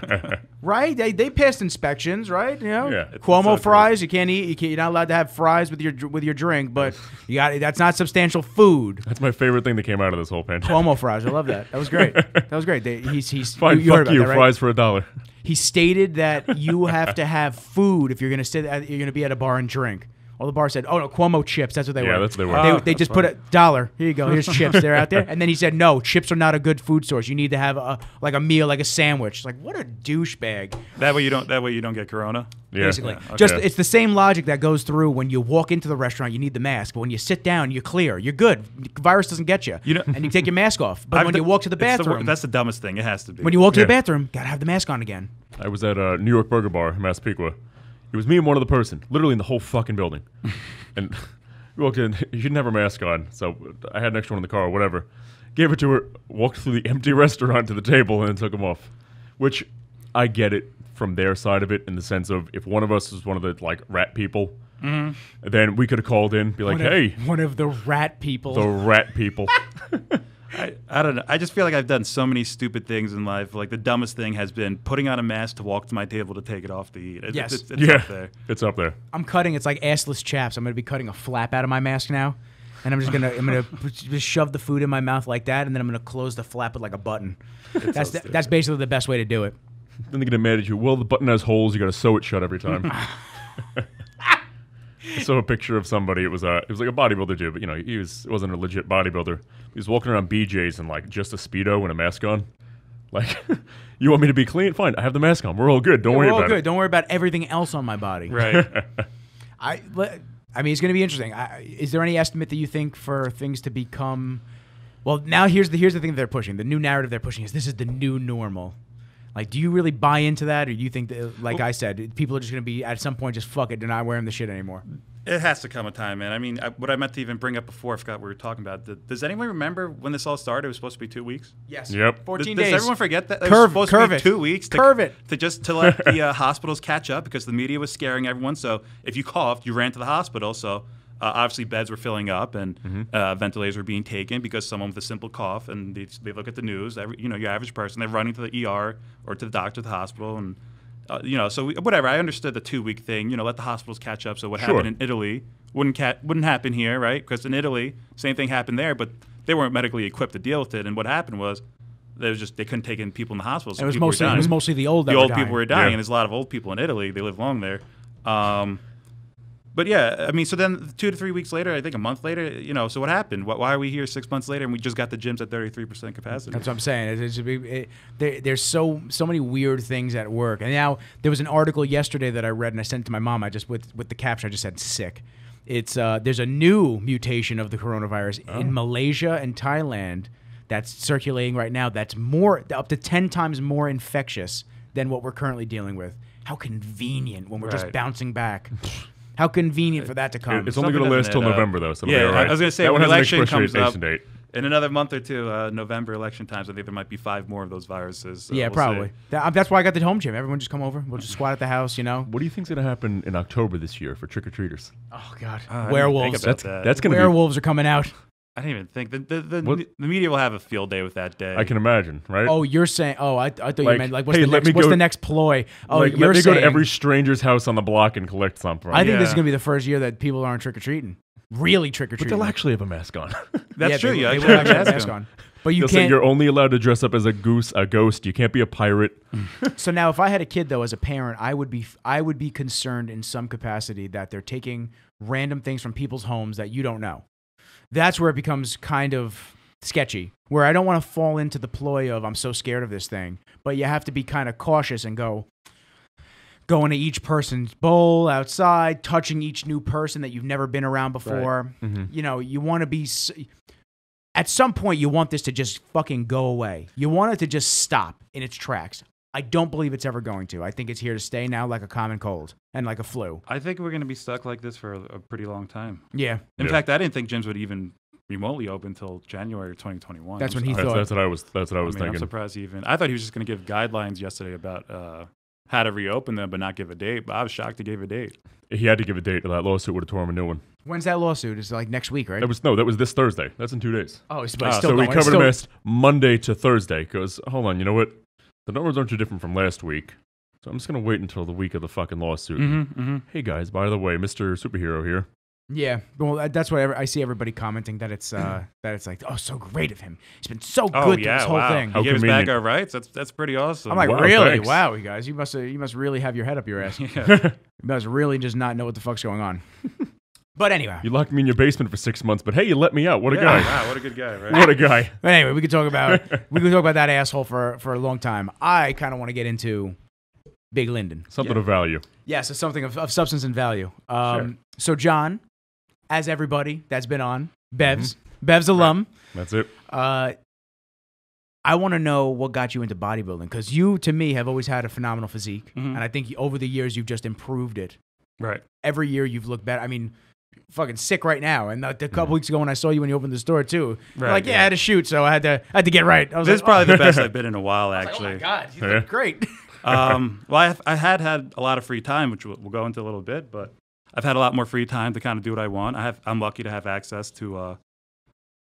right? They, they passed inspections, right? You know, Yeah. Cuomo fries. You can't eat. You can't, you're not allowed to have fries with your with your drink, but you got that's not substantial food. That's my favorite thing that came out of this whole pandemic. Cuomo fries. I love that. That was great. That was great. They, he's he's Fine, you, you fuck you. that, right? Fries for a dollar. He stated that you have to have food if you're gonna sit. At, you're gonna be at a bar and drink. Well, the bar said, "Oh no, Cuomo chips." That's what they Yeah, were. that's what they were. They, Oh, they just that's put a dollar. Here you go. Here's chips. They're out there. And then he said, "No, chips are not a good food source. You need to have a like a meal, like a sandwich." Like what a douchebag. That way you don't. That way you don't get corona. Yeah. Basically, Yeah, just it's the same logic that goes through when you walk into the restaurant. You need the mask, but when you sit down, you're clear. You're good. Virus doesn't get you. You know- and you take your mask off. But I've when d- you walk to the it's wor- bathroom, that's the dumbest thing. It has to be. when you walk to Yeah. the bathroom, gotta have the mask on again. I was at a New York Burger Bar in Massapequa. It was me and one other person, literally in the whole fucking building. and we walked in. She didn't have her mask on, so I had an extra one in the car or whatever. Gave it to her, walked through the empty restaurant to the table, and then took them off. Which I get it from their side of it in the sense of if one of us was one of the like rat people, mm-hmm. then we could have called in, be like, One of- "Hey, one of the rat people. the rat people." I, I don't know. I just feel like I've done so many stupid things in life. Like the dumbest thing has been putting on a mask to walk to my table to take it off to eat. It, Yes. It's, it's yeah, up there. it's up there. I'm cutting. It's like assless chaps. I'm gonna be cutting a flap out of my mask now, and I'm just gonna I'm gonna p- just shove the food in my mouth like that, and then I'm gonna close the flap with like a button. That's the, that's basically the best way to do it. Then they get mad at you. Well, the button has holes. You got to sew it shut every time. I saw a picture of somebody. It was a, it was like a bodybuilder dude, but you know, he was it wasn't a legit bodybuilder. He was walking around BJ's in like just a speedo and a mask on. Like, you want me to be clean? Fine, I have the mask on. We're all good. Don't worry about. We're all about good. it. Don't worry about everything else on my body. Right. I le- I mean, it's gonna be interesting. I, is there any estimate that you think for things to become? Well, now here's the here's the thing that they're pushing. The new narrative they're pushing is this is the new normal. Like, do you really buy into that, or do you think that, like I said, people are just gonna be at some point just fuck it, they're not wearing the shit anymore? it has to come a time, man. I mean, I, what I meant to even bring up before, I forgot what we were talking about. Th- Does anyone remember when this all started? It was supposed to be two weeks. Yes. Yep. Fourteen Does, days. does everyone forget that? It Curve- was supposed curve to it. be two weeks. To, Curve it. To just to let the uh, hospitals catch up because the media was scaring everyone. So if you coughed, you ran to the hospital. So uh, obviously beds were filling up and Mm-hmm. uh, ventilators were being taken because someone with a simple cough and they, they look at the news. Every, you know, your average person, they're running to the ER or to the doctor, to the hospital, and uh, you know, so we, whatever. I understood the two week thing. You know, let the hospitals catch up. So what Sure. happened in Italy wouldn't ca- wouldn't happen here, right? Because in Italy, same thing happened there, but they weren't medically equipped to deal with it. And what happened was, they was just they couldn't take in people in the hospitals. So It was people were mostly it was mostly the old. the that were old people were dying, Yeah. and there's a lot of old people in Italy. They live long there. Um, but yeah, I mean, so then two to three weeks later, I think a month later, you know, so what happened? Why, why are we here six months later and we just got the gyms at 33% capacity? That's what I'm saying. It's, it's a it, there, there's so so many weird things at work. And now there was an article yesterday that I read and I sent to my mom. I just with with the caption I just said sick. It's uh, there's a new mutation of the coronavirus Oh. in Malaysia and Thailand that's circulating right now. That's more up to ten times more infectious than what we're currently dealing with. How convenient when we're just bouncing back. How convenient for that to come. It's only going to Something last till doesn't add up. November, though. So it'll Yeah, I- right. I was gonna say, that when one has election expiration comes up- date. In another month or two, uh, November election times, I think there might be five more of those viruses. so yeah, we'll probably. That- that's why I got the home gym. Everyone just come over. We'll just squat at the house. You know. What do you think's going to happen in October this year for trick or treaters? Oh God. Uh, I didn't think Werewolves. That's that. that's going to be Werewolves are coming out. I didn't even think the the, the, What- the media will have a field day with that day. I can imagine, right? Oh, you're saying? Oh, I, I thought you meant like what's hey, the let next me what's go- the next ploy? Oh, like, you're let me saying go to every stranger's house on the block and collect something. I think this is gonna be the first year that people aren't trick or treating. Really trick or but treating. they'll actually have a mask on. That's true. They, Yeah, they will actually have a mask on. But you They'll say can't. you're only allowed to dress up as a goose, a ghost. You can't be a pirate. So now, if I had a kid though, as a parent, I would be I would be concerned in some capacity that they're taking random things from people's homes that you don't know. That's where it becomes kind of sketchy. Where I don't want to fall into the ploy of I'm so scared of this thing, but you have to be kind of cautious and go go into each person's bowl outside, touching each new person that you've never been around before. Mhm. You know, you want to be. At some point, you want this to just fucking go away. You want it to just stop in its tracks. I don't believe it's ever going to. I think it's here to stay now, like a common cold and like a flu. I think we're going to be stuck like this for a, a pretty long time. Yeah, In Yeah. fact, I didn't think gyms would even remotely open until January of 2021. That's I'm when he su- That's, thought- that's what I was. That's what I I was mean, I'm thinking. surprised he even. I thought he was just going to give guidelines yesterday about uh, how to reopen them, but not give a date. But I was shocked he gave a date. He had to give a date, or that lawsuit would have tore him a new one. When's that lawsuit? It's like next week, right? That was no, that was this Thursday. That's in two days. oh, it's, Ah, but it's so still so we going. It's covered still- him as Monday to Thursday. Because hold on, you know what? The numbers aren't too different from last week. So I'm just gonna wait until the week of the fucking lawsuit. Mm-hmm, mm-hmm. Hey guys, by the way, Mr. Superhero here. Yeah, well, that's what ever, I see everybody commenting that it's uh, that it's like, oh, so great of him. He's been so good Oh through yeah, this whole wow. thing. How He gave us back our rights. That's that's pretty awesome. I'm like, Wow, really? thanks. Wow, you guys, you must uh, you must really have your head up your ass. you must really just not know what the fuck's going on. but anyway, You locked me in your basement for six months, but hey, you let me out. What a Yeah, guy! Wow, what a good guy, right? What a guy! But anyway, we could talk about we could talk about that asshole for for a long time. I kind of want to get into Big Linden. Something of value. Yeah, so something of, of substance and value. Um, So Jon, as everybody that's been on Bev's Bev's alum, That's it. uh, I want to know what got you into bodybuilding because you, to me, have always had a phenomenal physique, Mhm. and I think over the years you've just improved it. Right. Every year you've looked better. I mean. Fucking sick right now, and Mm-hmm. couple weeks ago when I saw you when you opened the store too, Right, like yeah, yeah. I had to shoot, so I had to I had to get right. I was This is like, probably the best I've been in a while, oh, actually. oh my god, you Yeah. look great. um, well, I, I had had a lot of free time, which we'll, we'll go into a little bit, but I've had a lot more free time to kind of do what I want. I have, I'm lucky to have access to uh,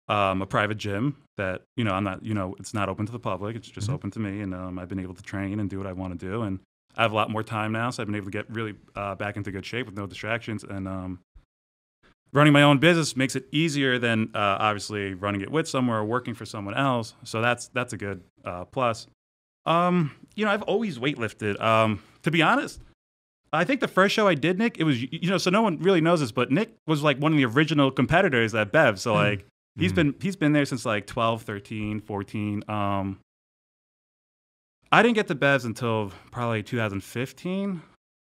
um, a private gym that, you know, I'm not, you know, it's not open to the public. It's just Mhm. open to me. And um, I've been able to train and do what I want to do. And I have a lot more time now. So I've been able to get really uh, back into good shape with no distractions. And um, running my own business makes it easier than uh, obviously running it with someone or working for someone else. So that's, that's a good uh, plus. Um, you know, I've always weightlifted. Um, to be honest, I think the first show I did, Nick, it was you know, so no one really knows this, but Nick was like one of the original competitors at Bev. So like he's Mhm. been he's been there since like 12, 13, 14. Um, I didn't get to Bevs until probably 2015,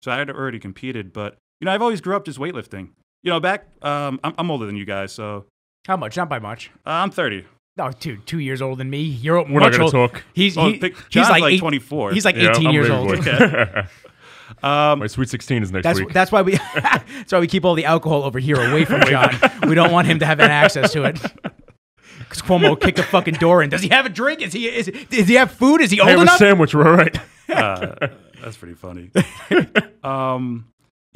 so I had already competed. But you know, I've always grew up just weightlifting. You know, back um, I'm, I'm older than you guys, so How much? Not by much. uh, I'm 30. No, dude, two years older than me. You're We're not gonna old- talk. He's Oh, he- pick- he's John's like, like eight- 24. He's like Yeah, 18 I'm years baby old. boy. Um, My sweet sixteen is next That's week. that's why we that's why we keep all the alcohol over here away from John. we don't want him to have that access to it. Because Cuomo kicked the fucking door in. Does he have a drink? Is he is does he have food? Is he old Have a enough? sandwich. We're all right. uh, that's pretty funny. um,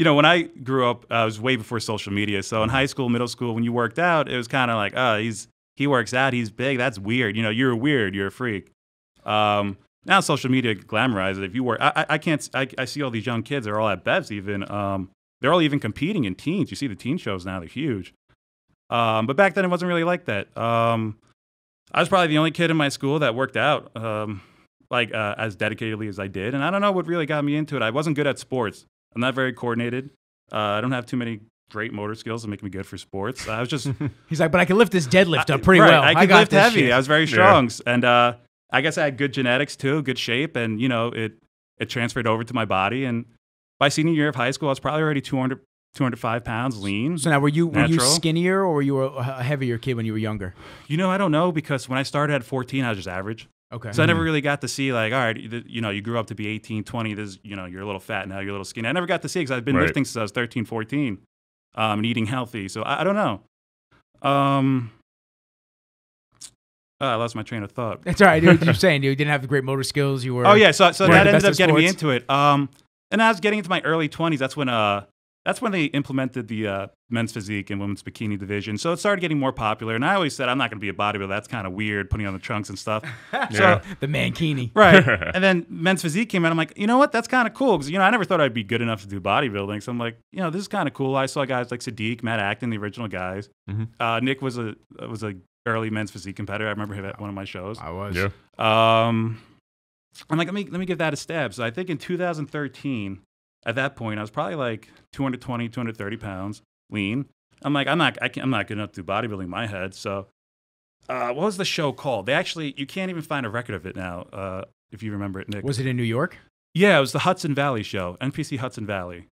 you know, when I grew up, uh, I was way before social media. So in high school, middle school, when you worked out, it was kind of like, oh, he's he works out, he's big. That's weird. You know, you're weird. You're a freak. Um, now social media glamorizes it. If you work, I, I, can't. I, I see all these young kids. They're all at Bevs. Even um, they're all even competing in teens. You see the teen shows now; they're huge. Um, but back then, it wasn't really like that. Um, I was probably the only kid in my school that worked out. Um, like uh, as dedicatedly as I did. And I don't know what really got me into it. I wasn't good at sports. I'm not very coordinated. Uh, I don't have too many great motor skills to make me good for sports. I was just He's like, but I can lift this deadlift up pretty right, well. I could got lift heavy. shit." I was very Yeah. strong, and uh, I guess I had good genetics too, good shape, and you know it it transferred over to my body. And by senior year of high school, I was probably already 200, 205 pounds, lean. So now, were you were you skinnier or were you a, a heavier kid when you were younger? You know, I don't know because when I started at 14, I was just average. Okay. So I never really got to see like, all right, you you know, you grew up to be 18, 20. This, you know, you're a little fat now. You're a little skinny. I never got to see because I've been Right. lifting since I was 13, 14, um, and eating healthy. So I, I don't know. Um, oh, I lost my train of thought. That's all right. Dude, you're saying you didn't have the great motor skills. You were. Oh yeah, so so that the ended up at getting me into it. Um, and I was getting into my early 20s. That's when uh, that's when they implemented the uh, men's physique and women's bikini division. So it started getting more popular. And I always said, I'm not going to be a bodybuilder. That's kind of weird, putting on the trunks and stuff. Yeah. The mankini. Right. and then men's physique came out. I'm like, you know what? That's kind of cool. Because, you know, I never thought I'd be good enough to do bodybuilding. So I'm like, you know, this is kind of cool. I saw guys like Sadik, Matt Acton, the original guys. Mhm. Uh, Nick was a was a early men's physique competitor. I remember him at one of my shows. I was. Yeah. Um, I'm like, let me let me give that a stab. So I think in 2013, at that point, I was probably like 220, 230 pounds, lean. I'm like, I'm not, I I'm not good enough to do bodybuilding in my head. So, uh, what was the show called? They actually, you can't even find a record of it now. Uh, if you remember it, Nick. Was it in New York? Yeah, it was the Hudson Valley show, NPC Hudson Valley.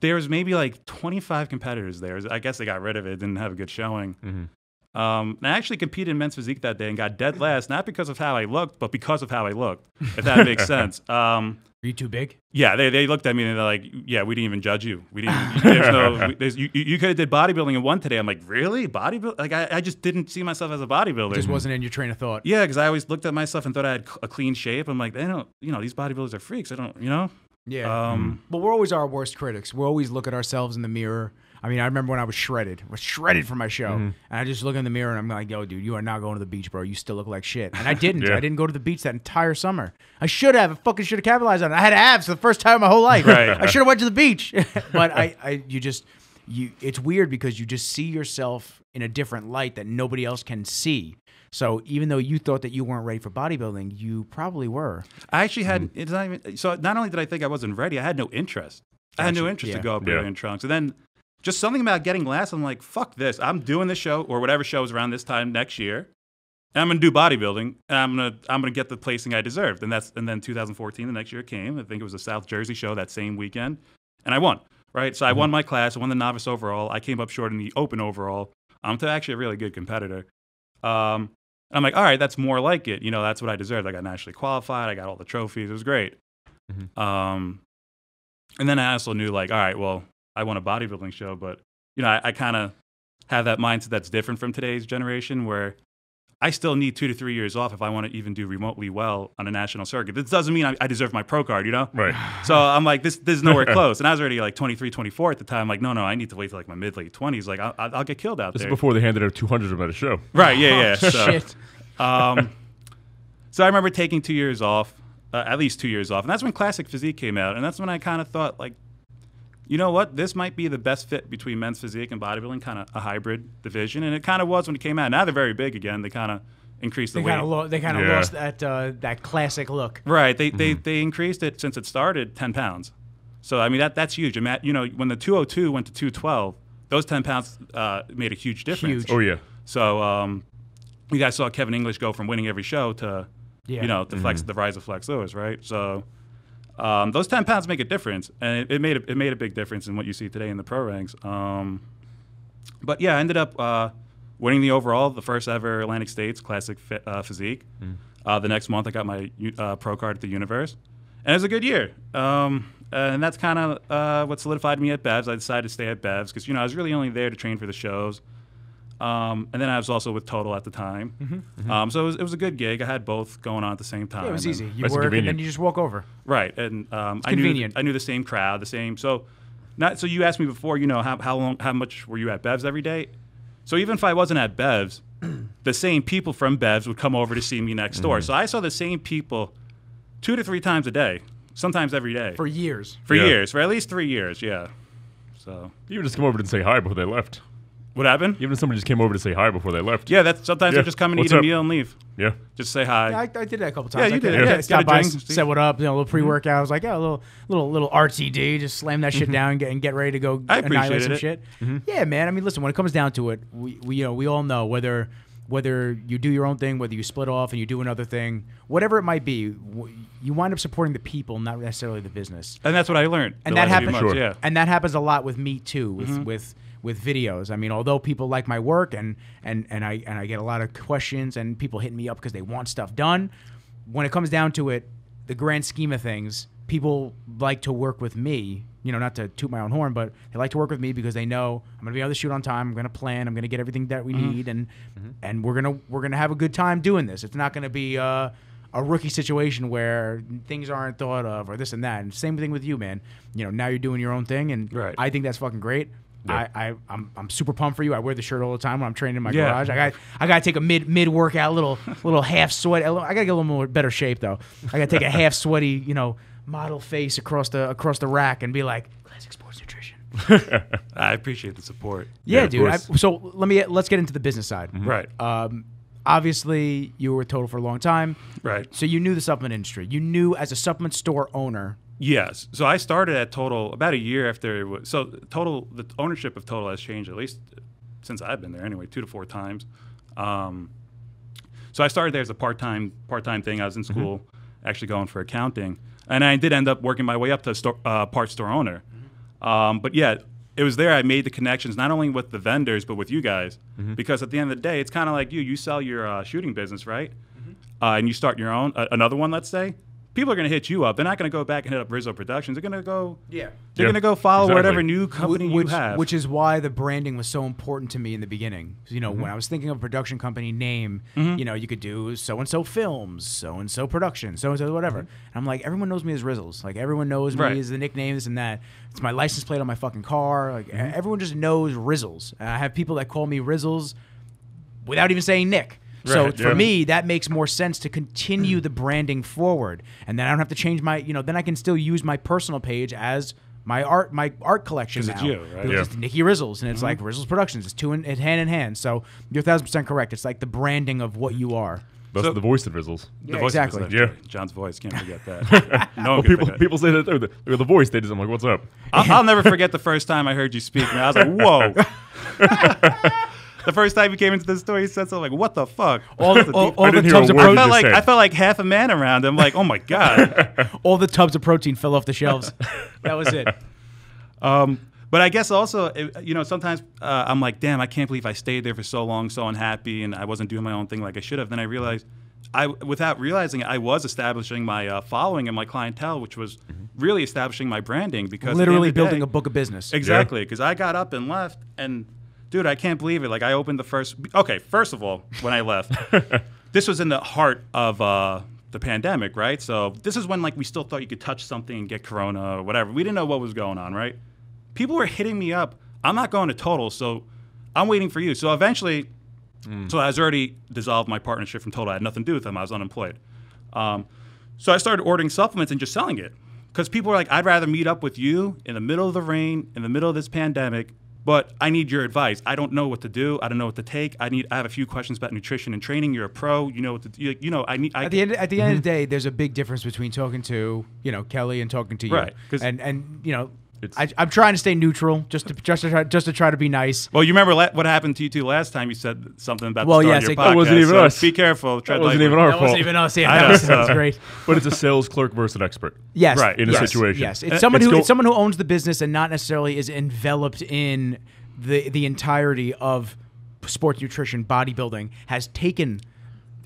There was maybe like 25 competitors there. I guess they got rid of it, didn't have a good showing. Mhm. Um, and I actually competed in men's physique that day and got dead last, not because of how I looked, but because of how I looked, if that makes sense. Um, Were you too big? yeah, they, they looked at me and they're like, yeah, we didn't even judge you. We didn't, there's no, there's, you, you could have did bodybuilding and won today. I'm like, really? Bodybuilding? Like, I, I just didn't see myself as a bodybuilder. It just wasn't in your train of thought. Yeah, because I always looked at myself and thought I had a clean shape. I'm like, they don't, you know, these bodybuilders are freaks. I don't, you know? Yeah. Um, But we're always our worst critics. We always look at ourselves in the mirror. I mean, I remember when I was shredded, I was shredded for my show, and I just look in the mirror and I'm like, "Yo, dude, you are not going to the beach, bro. You still look like shit." And I didn't. Yeah. I didn't go to the beach that entire summer. I should have. I fucking should have capitalized on it. I had abs for the first time in my whole life. Right. I should have went to the beach. but I, I, you just, you. It's weird because you just see yourself in a different light that nobody else can see. So even though you thought that you weren't ready for bodybuilding, you probably were. I actually had, Mm-hmm. it's not even, so not only did I think I wasn't ready, I had no interest. I had no interest Yeah. to go up Yeah. there in trunks. And then just something about getting last, I'm like, fuck this. I'm doing this show or whatever show is around this time next year. And I'm gonna do bodybuilding, and I'm gonna I'm gonna get the placing I deserved, and that's and then 2014, the next year came. I think it was a South Jersey show that same weekend, and I won. Right, so I Mm-hmm. won my class, I won the novice overall. I came up short in the open overall. I'm to actually a really good competitor. Um, I'm like, all right, that's more like it. You know, that's what I deserved. I got nationally qualified. I got all the trophies. It was great. Mhm. Um, and then I also knew, like, all right, well, I won a bodybuilding show, but you know, I, I kind of have that mindset that's different from today's generation, where I still need two to three years off if I want to even do remotely well on a national circuit. This doesn't mean I, I deserve my pro card, you know. Right. So I'm like, this, this is nowhere close. And I was already like 23, 24 at the time. I'm Like, no, no, I need to wait till like my mid late 20s. Like, I'll, I'll get killed out there. This is there. before they handed out 200 of them at a show. Right? Yeah, yeah. Oh, so, shit. um, so I remember taking two years off, uh, at least two years off, and that's when Classic Physique came out, and that's when I kind of thought, like, you know what, this might be the best fit between men's physique and bodybuilding, kind of a hybrid division, and it kind of was when it came out. Now they're very big again. They kind of increased the They weight. kind of lo- they kind of Yeah. lost that uh, that classic look. Right. They, they they increased it since it started ten pounds. So I mean that that's huge. And Matt, you know, when the 202 went to 212, those 10 pounds uh, made a huge difference. Huge. Oh, yeah. So um, you guys saw Kevin English go from winning every show to Yeah. you know to flex the rise of Flex Lewis, right? So um, those 10 pounds make a difference, and it, it made a, it made a big difference in what you see today in the pro ranks. Um, but yeah, I ended up uh, winning the overall, the first ever Atlantic States Classic fi- uh, Physique. Uh, the next month, I got my uh, pro card at the Universe, and it was a good year. Um, and that's kind of uh, what solidified me at Bevs. I decided to stay at Bevs because you know I was really only there to train for the shows. Um, and then I was also with Total at the time. Um, so it was, it was a good gig. I had both going on at the same time. Yeah, it was easy. You That's work and then you just walk over. Right, and um, I knew. I knew the same crowd, the same. So, not so you asked me before. You know how how long how much were you at Bevs every day? So even if I wasn't at Bevs, the same people from Bevs would come over to see me next door. So I saw the same people two to three times a day, sometimes every day for years. for Yeah. years, for at least three years. Yeah. So you would just come over and say hi before they left. What happened? Even if somebody just came over to say hi before they left. Yeah, that's sometimes Yeah. they just come and What's eat a meal and leave. Yeah. Just say hi. Yeah, I, I did that a couple times. Yeah, you I did could- it. Yeah, Yeah, stop by, drink, s- see? said what up, you know, a little pre-workout. Mm-hmm. I was like, yeah, a little, little, little artsy D. Just slam that shit mm-hmm. down and get, and get ready to go I annihilate some appreciated shit. Mm-hmm. Yeah, man. I mean, listen, when it comes down to it, we, we, you know, we all know whether, whether you do your own thing, whether you split off and you do another thing, whatever it might be, w- you wind up supporting the people, not necessarily the business. and that's what I learned. And that happens. Sure. Yeah. And that happens a lot with me too, with Mm-hmm. with with videos. I mean, although people like my work and and and I and I get a lot of questions and people hitting me up because they want stuff done. When it comes down to it, the grand scheme of things, people like to work with me. You know, not to toot my own horn, but they like to work with me because they know I'm going to be able to shoot on time. I'm going to plan. I'm going to get everything that we Mm-hmm. need, and and we're gonna we're gonna have a good time doing this. It's not going to be. Uh, a rookie situation where things aren't thought of or this and that. And same thing with you, man. You know, now you're doing your own thing, and Right. I think that's fucking great. Yeah. I, I I'm, I'm super pumped for you. I wear the shirt all the time when I'm training in my Yeah. garage. I got I got to take a mid mid workout little little half sweat. I got to get a little more better shape though. I got to take a half sweaty you know model face across the across the rack and be like classic sports nutrition. I appreciate the support. Yeah, Yeah, dude. I, so let me let's get into the business side. Right. Um, obviously, you were with Total for a long time, Right. so you knew the supplement industry. You knew as a supplement store owner. Yes. So I started at Total about a year after. It was, so Total, the ownership of Total has changed at least since I've been there. Anyway, two to four times. Um, so I started there as a part time part time thing. I was in school, actually going for accounting, and I did end up working my way up to store, uh, part store owner. Um, but yeah, it was there I made the connections not only with the vendors but with you guys, because at the end of the day, it's kind of like you. You sell your uh, shooting business, right? uh, and you start your own uh, another one, let's say, people are going to hit you up. They're not going to go back and hit up Rizzo Productions. They're going to go. Yeah. They're Yeah, going to go follow exactly. whatever new company which, you have. which is why the branding was so important to me in the beginning. You Mm-hmm. know, when I was thinking of a production company name, you know, you could do so and so films, so and so production, so and so whatever. And I'm like, everyone knows me as Rizzles. Like everyone knows me Mm-hmm. Right. as the nickname, this and that. It's my license plate on my fucking car. Like Mm-hmm. everyone just knows Rizzles. And I have people that call me Rizzles without even saying Nick. So Right, for yeah. me, that makes more sense to continue the branding forward, and then I don't have to change my, you know, then I can still use my personal page as my art, my art collection 'Cause now. it's you, right? Because Yeah. It's Nikki Rizzles, and it's mm-hmm. like Rizzles Productions. It's two in it's hand in hand. So you're thousand percent correct. It's like the branding of what you are. That's So- the voice of Rizzles. the Yeah, voice of exactly. his Yeah. John's voice. Can't forget that. no Well, people forget. people say that too. The, the voice they just I'm like, what's up? I'll, I'll never forget the first time I heard you speak. Man, I was like, whoa. the first time he came into the store, he said something like, "What the fuck?" All the, all, all the tubs of word I protein, felt like. I felt like half a man around him. Like, oh my god. all the tubs of protein fell off the shelves. that was it. Um, but I guess also, you know, sometimes uh, I'm like, damn, I can't believe I stayed there for so long, so unhappy, and I wasn't doing my own thing like I should have. Then I realized, I without realizing it, I was establishing my uh, following and my clientele, which was really establishing my branding because at the end Literally building day- a book of business. Exactly, because I got up and left, and dude, I can't believe it. Like I opened the first. Okay, first of all, when I left, this was in the heart of uh, the pandemic, right? So this is when like we still thought you could touch something and get corona or whatever. We didn't know what was going on, right? People were hitting me up. I'm not going to Total, so I'm waiting for you. So eventually, so I was already dissolved my partnership from Total. I had nothing to do with them. I was unemployed. Um, so I started ordering supplements and just selling it. Because people were like, I'd rather meet up with you in the middle of the rain, in the middle of this pandemic, but I need your advice. I don't know what to do. I don't know what to take. I need. I have a few questions about nutrition and training. You're a pro. You know what to. You know, I need. I, At the end, at the end of the mm-hmm. day, there's a big difference between talking to you know Kelly and talking to you. Right, And and you know, It's- I, I'm trying to stay neutral, just to just to try, just to try to be nice. well, you remember la- what happened to you two last time? You said something about Well, the start yes, of it- your that podcast. wasn't even so us. Be careful. Tread That wasn't lightly. even our That wasn't even us. Yeah, I that was, that was great. But it's a sales clerk versus an expert. Yes, Right, in a situation. Yes, Uh, it's someone it's who go- it's someone who owns the business and not necessarily is enveloped in the the entirety of sports nutrition, bodybuilding, has taken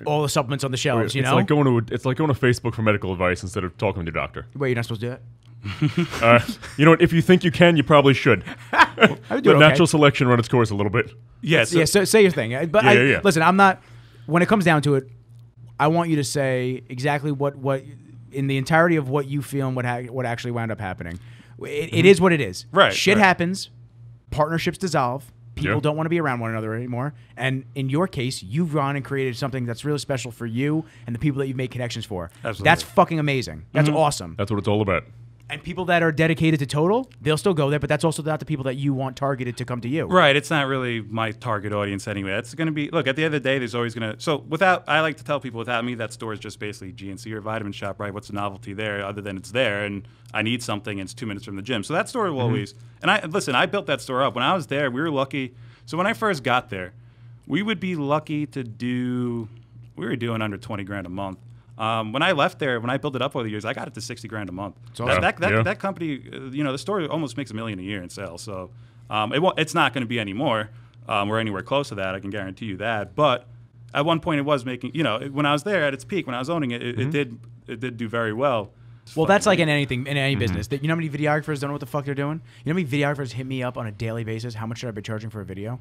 all the supplements on the shelves. You know, like going to a, it's like going to Facebook for medical advice instead of talking to your doctor. wait, you're not supposed to do that. Uh, you know what? If you think you can, you probably should. I would Let okay. natural selection run its course a little bit. Yeah. So, yeah, so say your thing. Uh, But I, Yeah, yeah, yeah. listen, I'm not. When it comes down to it, I want you to say exactly what what in the entirety of what you feel and what ha- what actually wound up happening. It, it is what it is. Mm-hmm. Right, Shit right. happens. Partnerships dissolve. People Yeah. don't want to be around one another anymore. And in your case, you've gone and created something that's really special for you and the people that you've made connections for. Absolutely. That's fucking amazing. That's Mm-hmm. awesome. That's what it's all about. And people that are dedicated to Total, they'll still go there, but that's also not the people that you want targeted to come to you. Right. It's not really my target audience anyway. It's going to be look at the end of the day. There's always going to so without I like to tell people without me that store is just basically GNC or Vitamin Shoppe. Right. What's the novelty there other than it's there and I need something and it's two minutes from the gym. So that store will mm-hmm. always and I listen. I built that store up when I was there. We were lucky. So when I first got there, we would be lucky to do. We were doing under twenty grand a month. Um, when I left there, when I built it up over the years, I got it to sixty grand a month. awesome. That, that, that, Yeah. that company, uh, you know, the store almost makes a million a year in sales. So um, it won't, it's not going to be anymore. Um, we're anywhere close to that. I can guarantee you that. But at one point, it was making. You know, it- when I was there at its peak, when I was owning it, it, Mm-hmm. it did it did do very well. Well, that's like in anything in Mm-hmm. any business. That you know how many videographers don't know what the fuck they're doing. You know how many videographers hit me up on a daily basis. How much should I be charging for a video?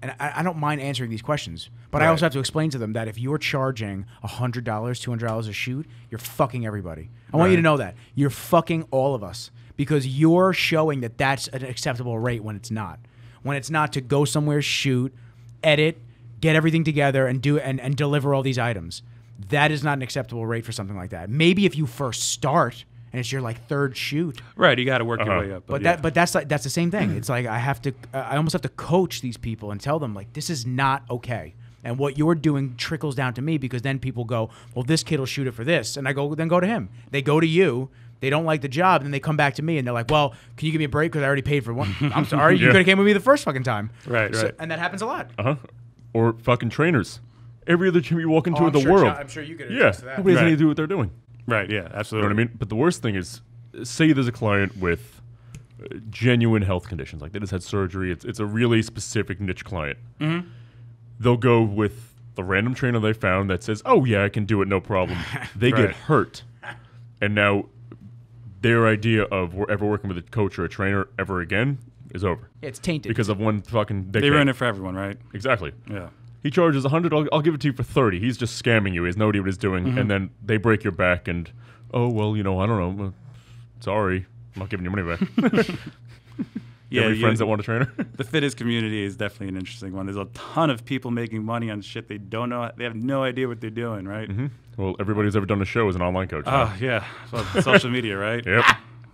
And I, I don't mind answering these questions, but I also have to explain to them that if you're charging hundred dollars, two hundred dollars a shoot, you're fucking everybody. I want you to know that you're fucking all of us because you're showing that that's an acceptable rate when it's not. When it's not to go somewhere, shoot, edit, get everything together, and do and, and deliver all these items. That is not an acceptable rate for something like that. Maybe if you first start and it's your like third shoot, Right, you got to work Uh-huh. your way up. but yeah. that, but that's like that's the same thing. It's like I have to, uh, I almost have to coach these people and tell them like this is not okay. And what you're doing trickles down to me because then people go, well, this kid will shoot it for this, and I go, then go to him. They go to you. They don't like the job, then they come back to me and they're like, well, can you give me a break because I already paid for one. I'm sorry, you could have came with me the first fucking time. Right, So- right. and that happens a lot. Uh huh. Or fucking trainers. Every other gym you walk into Oh, in the sure world. John- I'm sure you could yeah. that. Nobody has Right. anything to do what they're doing. Right, yeah, You know absolutely. what I mean? But the worst thing is, say there's a client with uh, genuine health conditions, like they just had surgery. It's it's a really specific niche client. Mm-hmm. They'll go with the random trainer they found that says, "Oh yeah, I can do it, no problem." They get hurt, and now their idea of we're ever working with a coach or a trainer ever again is over It's tainted. because of one fucking. They dickhead. ruin it for everyone, right? Exactly. Yeah. He charges a hundred. I'll, I'll give it to you for thirty. He's just scamming you. He has no idea what he's doing, Mm-hmm. and then they break your back. And oh well, you know, I don't know. Uh, sorry, I'm not giving you money back. Yeah, Any friends that want a trainer? the fitness community is definitely an interesting one. There's a ton of people making money on shit they don't know. They have no idea what they're doing, right? Mm-hmm. well, everybody who's ever done a show is an online coach. Oh yeah, so, social media, right? yep.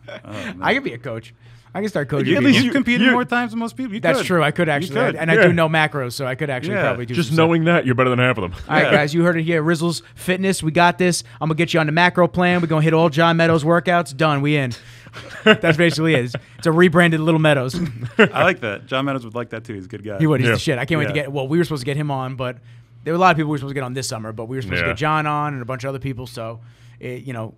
Oh. I could be a coach. I can start coaching. You- at people. least You've you- competed more times than most people. You That's could. true. I could actually, could. and I do know macros, so I could actually Yeah. probably do Just some stuff. knowing that, you're better than half of them. All right, Yeah. guys, you heard it here. Rizzles Fitness, we got this. I'm gonna get you on the macro plan. We're gonna hit all John Meadows workouts. Done. We in. That's basically it. It's, it's a rebranded Little Meadows. I like that. John Meadows would like that too. He's a good guy. he would. He's Yeah. the shit. I can't wait to get. Well, we were supposed to get him on, but there were a lot of people we were supposed to get on this summer, but we were supposed to get John on and a bunch of other people. So, it, you know,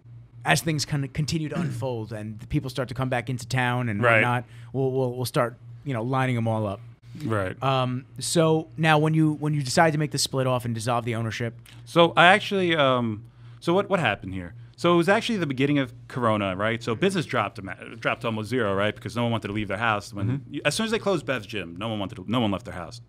as things kind of continue to unfold and the people start to come back into town and Right. whatnot, we'll, we'll we'll start you know lining them all up. Right. Um, so now when you when you decide to make the split off and dissolve the ownership, So I actually, um, so what what happened here? So it was actually the beginning of Corona, right? So business dropped ama- dropped almost zero, right? Because no one wanted to leave their house. When as soon as they closed Bev's gym, no one wanted to, no one left their house.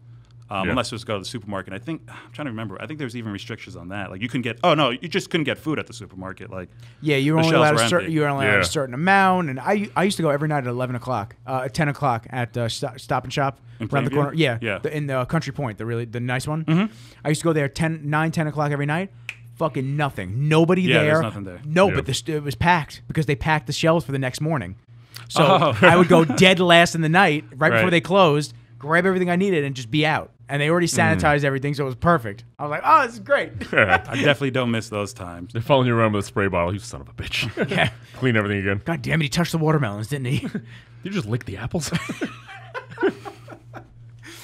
Um, Yeah. Unless it was to go to the supermarket. I think I'm trying to remember. I think there was even restrictions on that. Like you couldn't get. Oh no, you just couldn't get food at the supermarket. Like Yeah, you were The only allowed a certain. You were only allowed Yeah. a certain amount, and I I used to go every night at eleven o'clock, uh, at ten o'clock at uh, Stop, Stop and Shop In around the corner. Yeah, Yeah. the- in the Country Pointe, the really the nice one. Mhm. I used to go there 10, 9, 10 o'clock every night. Fucking nothing. Nobody Yeah, there. nothing there. No, Yeah. but the, it was packed because they packed the shelves for the next morning. So Oh. I would go dead last in the night, right, before they closed, grab everything I needed, and just be out. And they already Mm. sanitized everything, so it was perfect. I was like, oh, this is great. I definitely don't miss those times. They're following you around with a spray bottle. You son of a bitch. yeah. Clean everything again. God damn it, he touched the watermelons, didn't he? Did you just lick the apples?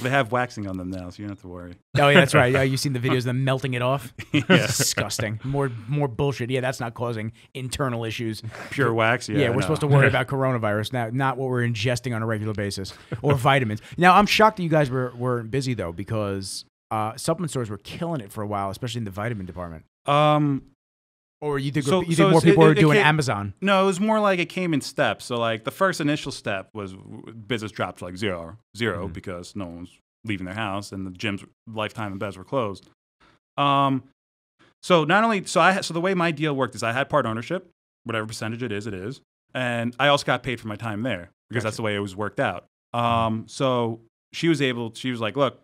They have waxing on them now, so you don't have to worry. Oh yeah, that's right. Yeah, you've seen the videos of them melting it off? Disgusting. More more bullshit. Yeah, that's not causing internal issues. Pure wax. Yeah, Yeah, we're supposed to worry about coronavirus now, not what we're ingesting on a regular basis or vitamins. Now, I'm shocked that you guys were weren't busy though, because uh, supplement stores were killing it for a while, especially in the vitamin department. Um, Or you think So- you so more people it- were it doing came- Amazon? No, it was more like it came in steps. So like the first initial step was business dropped to like zero, zero Mhm. because no one was leaving their house and the gyms, Lifetime and Bevs were closed. Um, so not only so I so the way my deal worked is I had part ownership, whatever percentage it is, it is, and I also got paid for my time there because that's the way it was worked out. Um, so she was able. She was like, look,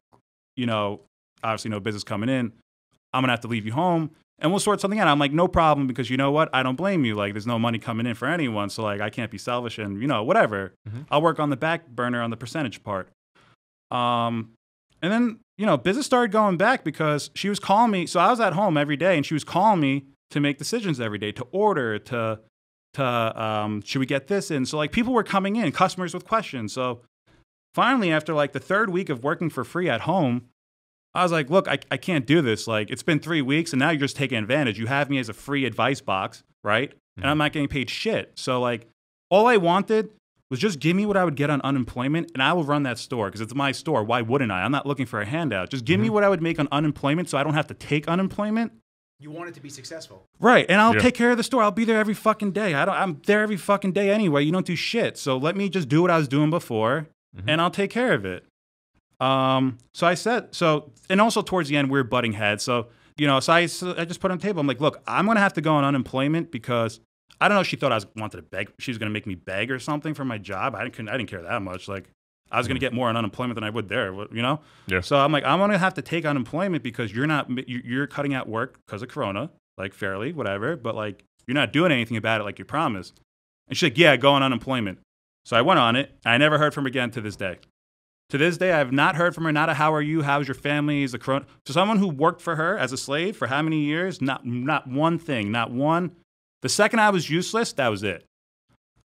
you know, obviously no business coming in. I'm gonna have to leave you home and we'll sort something out. I'm like, no problem, because you know what? I don't blame you. Like, there's no money coming in for anyone, so like, I can't be selfish and you know, whatever. Mhm. I'll work on the back burner on the percentage part. Um, and then you know, business started going back because she was calling me. So I was at home every day, and she was calling me to make decisions every day, to order, to to um, should we get this in? So like, people were coming in, customers with questions. So finally, after like the third week of working for free at home, I was like, look, I, I can't do this. Like, it's been three weeks and now you're just taking advantage. You have me as a free advice box, right? And I'm mm-hmm. not getting paid shit. So, like, all I wanted was just give me what I would get on unemployment and I will run that store because it's my store. Why wouldn't I? I'm not looking for a handout. Just give me mm-hmm. what I would make on unemployment so I don't have to take unemployment. You want it to be successful. Right, and I'll Yeah. take care of the store. I'll be there every fucking day. I don't. I'm there every fucking day anyway. You don't do shit. So let me just do what I was doing before, mm-hmm. and I'll take care of it. Um, so I said, so, and also towards the end, we are butting heads. So, you know, so I, so I just put on the table, I'm like, look, I'm going to have to go on unemployment because I don't know. She thought I was wanted to beg. She was going to make me beg or something for my job. I didn't, I didn't care that much. Like, I was going to get more on unemployment than I would there, you know? Yeah. So I'm like, I'm going to have to take unemployment because you're not, you- you're cutting out work because of Corona, like fairly, whatever. But like, you're not doing anything about it like you promised. And she's like, yeah, go on unemployment. So I went on it. I never heard from her again to this day. To this day, I have not heard from her. Not a how are you? How's your family? Is the corona? To someone who worked for her as a slave for how many years? Not not one thing. Not one. The second I was useless, that was it.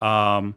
Um,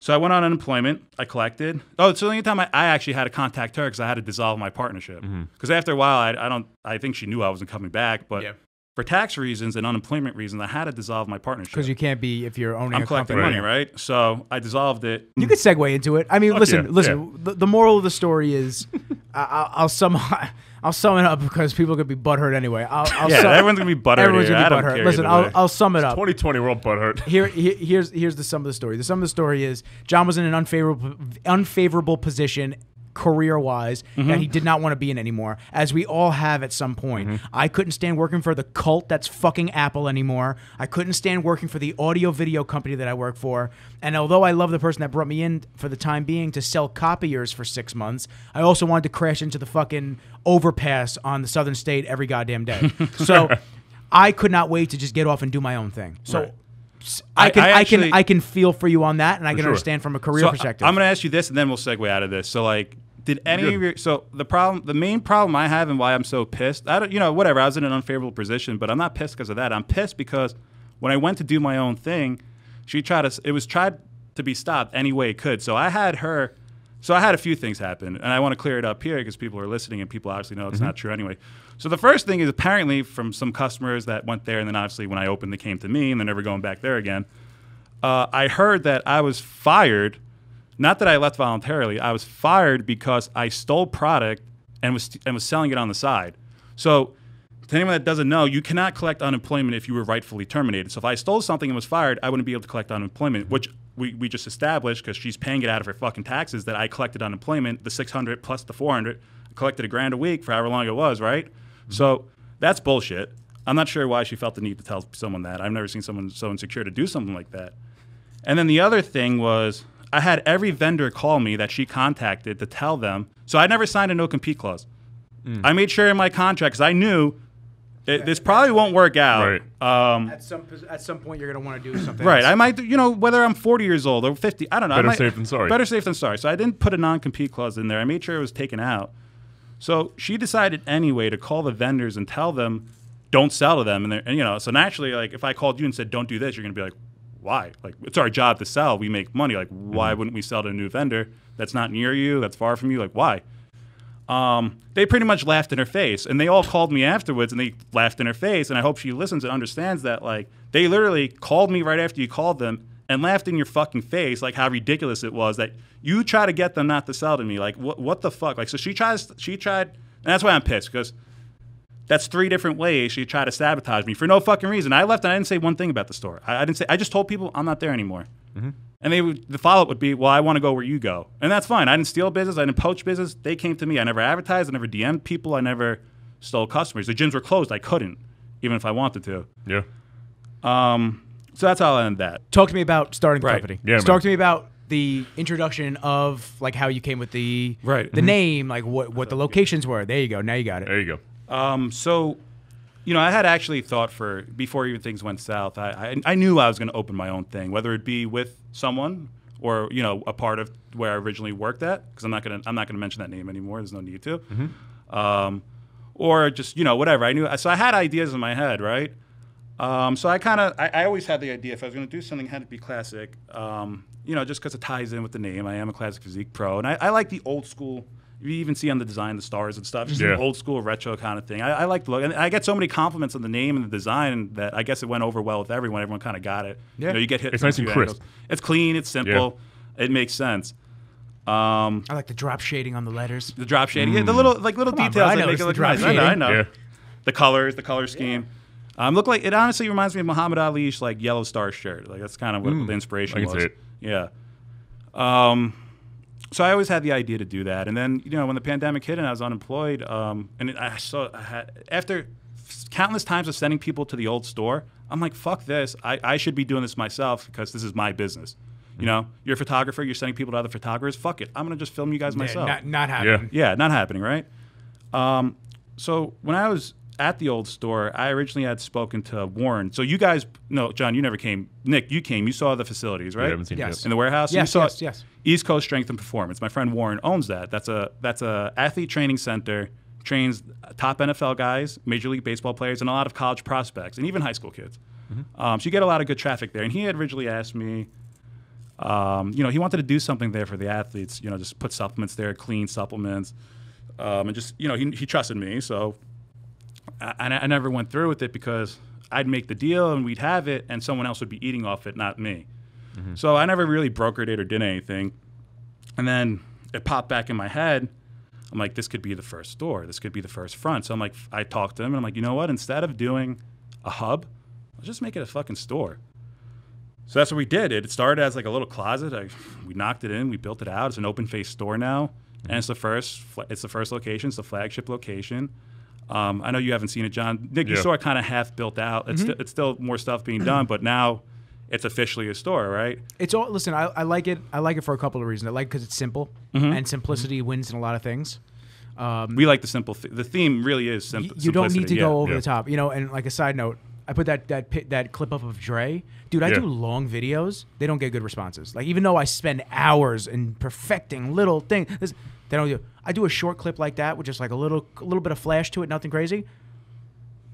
so I went on unemployment. I collected. Oh, it's the only time I, I actually had to contact her because I had to dissolve my partnership. Because after a while, I, I don't. I think she knew I wasn't coming back, but Yeah. For tax reasons and unemployment reasons, I had to dissolve my partnership. Because you can't be if you're owning I'm a collecting company. money, right? So I dissolved it. You could segue into it. I mean, Fuck listen, yeah, listen. The, the moral of the story is, I, I'll, I'll sum, I'll sum it up because people could be butthurt anyway. I'll, I'll Yeah, sum, everyone's gonna be butthurt Everyone's here. gonna be I butthurt. Listen, I'll. I'll sum it up. 2020, we're all butthurt. Here, he- here's here's the sum of the story. The sum of the story is John was in an unfavorable unfavorable position career wise Mm-hmm. that he did not want to be in anymore, as we all have at some point. Mm-hmm. I couldn't stand working for the cult that's fucking Apple anymore. I couldn't stand working for the audio video company that I work for. And although I love the person that brought me in for the time being to sell copiers for six months, I also wanted to crash into the fucking overpass on the southern state every goddamn day. So I could not wait to just get off and do my own thing. So. Right. I I- can I I, actually- can I can feel for you on that, and I can sure. understand from a career so perspective. I'm going to ask you this, and then we'll segue out of this. So, like, did any Good. of your so the problem, the main problem I have, and why I'm so pissed, I don't, you know, whatever. I was in an unfavorable position, but I'm not pissed because of that. I'm pissed because when I went to do my own thing, she tried to. It was tried to be stopped any way it could. So I had her. So I had a few things happen, and I want to clear it up here because people are listening, and people obviously know it's not true anyway. So the first thing is apparently from some customers that went there, and then obviously when I opened, they came to me, and they're never going back there again uh, I heard that I was fired. Not that I left voluntarily. I was fired because I stole product and was and was selling it on the side. So, to anyone that doesn't know, you cannot collect unemployment if you were rightfully terminated. So, if I stole something and was fired, I wouldn't be able to collect unemployment, which we, we just established because she's paying it out of her fucking taxes that I collected unemployment, the 600 plus the 400, I collected a grand a week for however long it was, right? Mm-hmm. So, that's bullshit. I'm not sure why she felt the need to tell someone that. I've never seen someone so insecure to do something like that. And then the other thing was I had every vendor call me that she contacted to tell them. So I never signed a no compete clause. I made sure in my contract because I knew it, this probably won't work out. Um, at some at some point, you're gonna want to do something. right. else. I might, you know, whether I'm 40 years old or 50, I don't know. I Better might- safe than sorry. Better safe than sorry. So I didn't put a non compete clause in there. I made sure it was taken out. So she decided anyway to call the vendors and tell them, don't sell to them. And, they're- and you know, so naturally, like if I called you and said, don't do this, you're going to be like, why? Like it's our job to sell. We make money. Like why Mm-hmm. wouldn't we sell to a new vendor that's not near you, that's far from you? Like why? Um, they pretty much laughed in her face, and they all called me afterwards, and they laughed in her face. And I hope she listens and understands that. Like they literally called me right after you called them and laughed in your fucking face, like how ridiculous it was that you try to get them not to sell to me. Like what? What the fuck? Like so she tries. She tried, and that's why I'm pissed because that's three different ways she tried to sabotage me for no fucking reason. I left and I didn't say one thing about the store. I, I didn't say. I just told people I'm not there anymore. And they would, the follow up would be, well, I want to go where you go, and that's fine. I didn't steal business. I didn't poach business. They came to me. I never advertised. I never DM'd people. I never stole customers. The gyms were closed. I couldn't, even if I wanted to. Yeah. Um, so that's how I ended that. Talk to me about starting the Right. company. Yeah, Talk man. to me about the introduction of like how you came with the Right. the name, like what what the locations were. There you go. Now you got it. There you go. Um, so, you know, I had actually thought for before even things went south. I I, I knew I was going to open my own thing, whether it be with someone or you know a part of where I originally worked at, because I'm not gonna I'm not gonna mention that name anymore. There's no need to. Um, or just you know whatever. I knew so I had ideas in my head, right? Um, so I kind of I, I always had the idea if I was going to do something, it had to be classic. Um, you know, just because it ties in with the name. I am a classic physique pro, and I, I like the old school. You even see on the design, the stars and stuff, just Yeah. an old school retro kind of thing. I, I like the look, and I get so many compliments on the name and the design that I guess it went over well with everyone. Everyone kind of got it. Yeah. You know, you get hit. It's nice and crisp. angles. It's clean. It's simple. It makes sense. Um, I like the drop shading on the letters. the drop shading, yeah, the little like little Come on, details bro. I that make it look drop nice. I know, I know. Yeah. The colors, the color scheme. Um, look like it honestly reminds me of Muhammad Ali's like yellow star shirt. Like that's kind of what the inspiration I can was. see it. Yeah. Um, so I always had the idea to do that. And then, you know, when the pandemic hit and I was unemployed, um, and I saw, I had, after countless times of sending people to the old store, I'm like, fuck this. I, I should be doing this myself because this is my business. You know, you're a photographer, you're sending people to other photographers. Fuck it. I'm going to just film you guys Yeah, myself. not, not happening. Yeah, not happening, right? Um, so when I was at the old store, I originally had spoken to Warren. So you guys, no, John, you never came. Nick, you came. You saw the facilities, Yeah, I right? haven't seen it Yes. yet. In the warehouse. Yes, you saw yes, yes. East Coast Strength and Performance. My friend Warren owns that. That's a that's a athlete training center. Trains top NFL guys, Major League Baseball players, and a lot of college prospects, and even high school kids. Um, so you get a lot of good traffic there. And he had originally asked me, um, you know, he wanted to do something there for the athletes. You know, just put supplements there, clean supplements, um, and just you know, he, he trusted me. So I, I I never went through with it because I'd make the deal and we'd have it, and someone else would be eating off it, not me. Mm-hmm. So I never really brokered it or did anything. And then it popped back in my head. I'm like, this could be the first store. This could be the first front. So I'm like, I talked to him and I'm like, you know what? Instead of doing a hub, let's just make it a fucking store. So that's what we did. It started as like a little closet. I, we knocked it in. We built it out. It's an open face store now, and mm-hmm. it's the first. It's the first location. It's the flagship location. Um, I know you haven't seen it, John. Nick, you saw it kind of half built out. It's, sti- it's still more stuff being done, but now it's officially a store, right? It's all listen. I, I like it. I like it for a couple of reasons. I like because it's simple, Mm-hmm. and simplicity wins in a lot of things. Um, We like the simple. Th- the theme really is y- simple. you don't need to go over Yeah. the top, you know. And like a side note, I put that that pi- that clip up of Dre, dude. I Yeah. do long videos. They don't get good responses. Like even though I spend hours in perfecting little things, this, they don't do. I do a short clip like that with just like a little a little bit of flash to it, nothing crazy.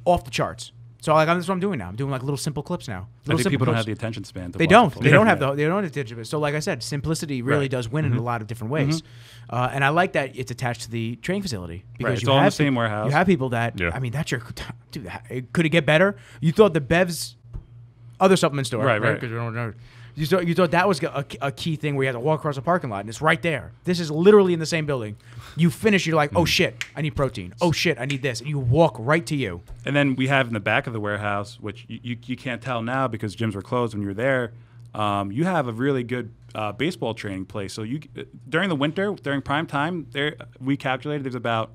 Off the charts. So like that's what I'm doing now. I'm doing like little simple clips now. I think simple people don't have the attention span. To They don't. full They don't have the. They don't have the attention. So, like I said, simplicity really Right. Mm-hmm. does win in a lot of different ways, uh, and I like that it's attached to the training facility because It's you all in have the same peop- warehouse. You have people that. Yeah. I mean, that's your. Dude, could it get better? You thought the Bev's other supplement store, Right, right. 'Cause you don't know. You thought, you thought that was a, a key thing where you had to walk across the parking lot, and it's right there. This is literally in the same building. You finish, you're like, Mm. oh shit, I need protein. Oh shit, I need this, and you walk right to you. And then we have in the back of the warehouse, which you, you, you can't tell now because gyms were closed when you were there. Um, you have a really good uh, baseball training place. So you during the winter, during prime time, there we calculated there's about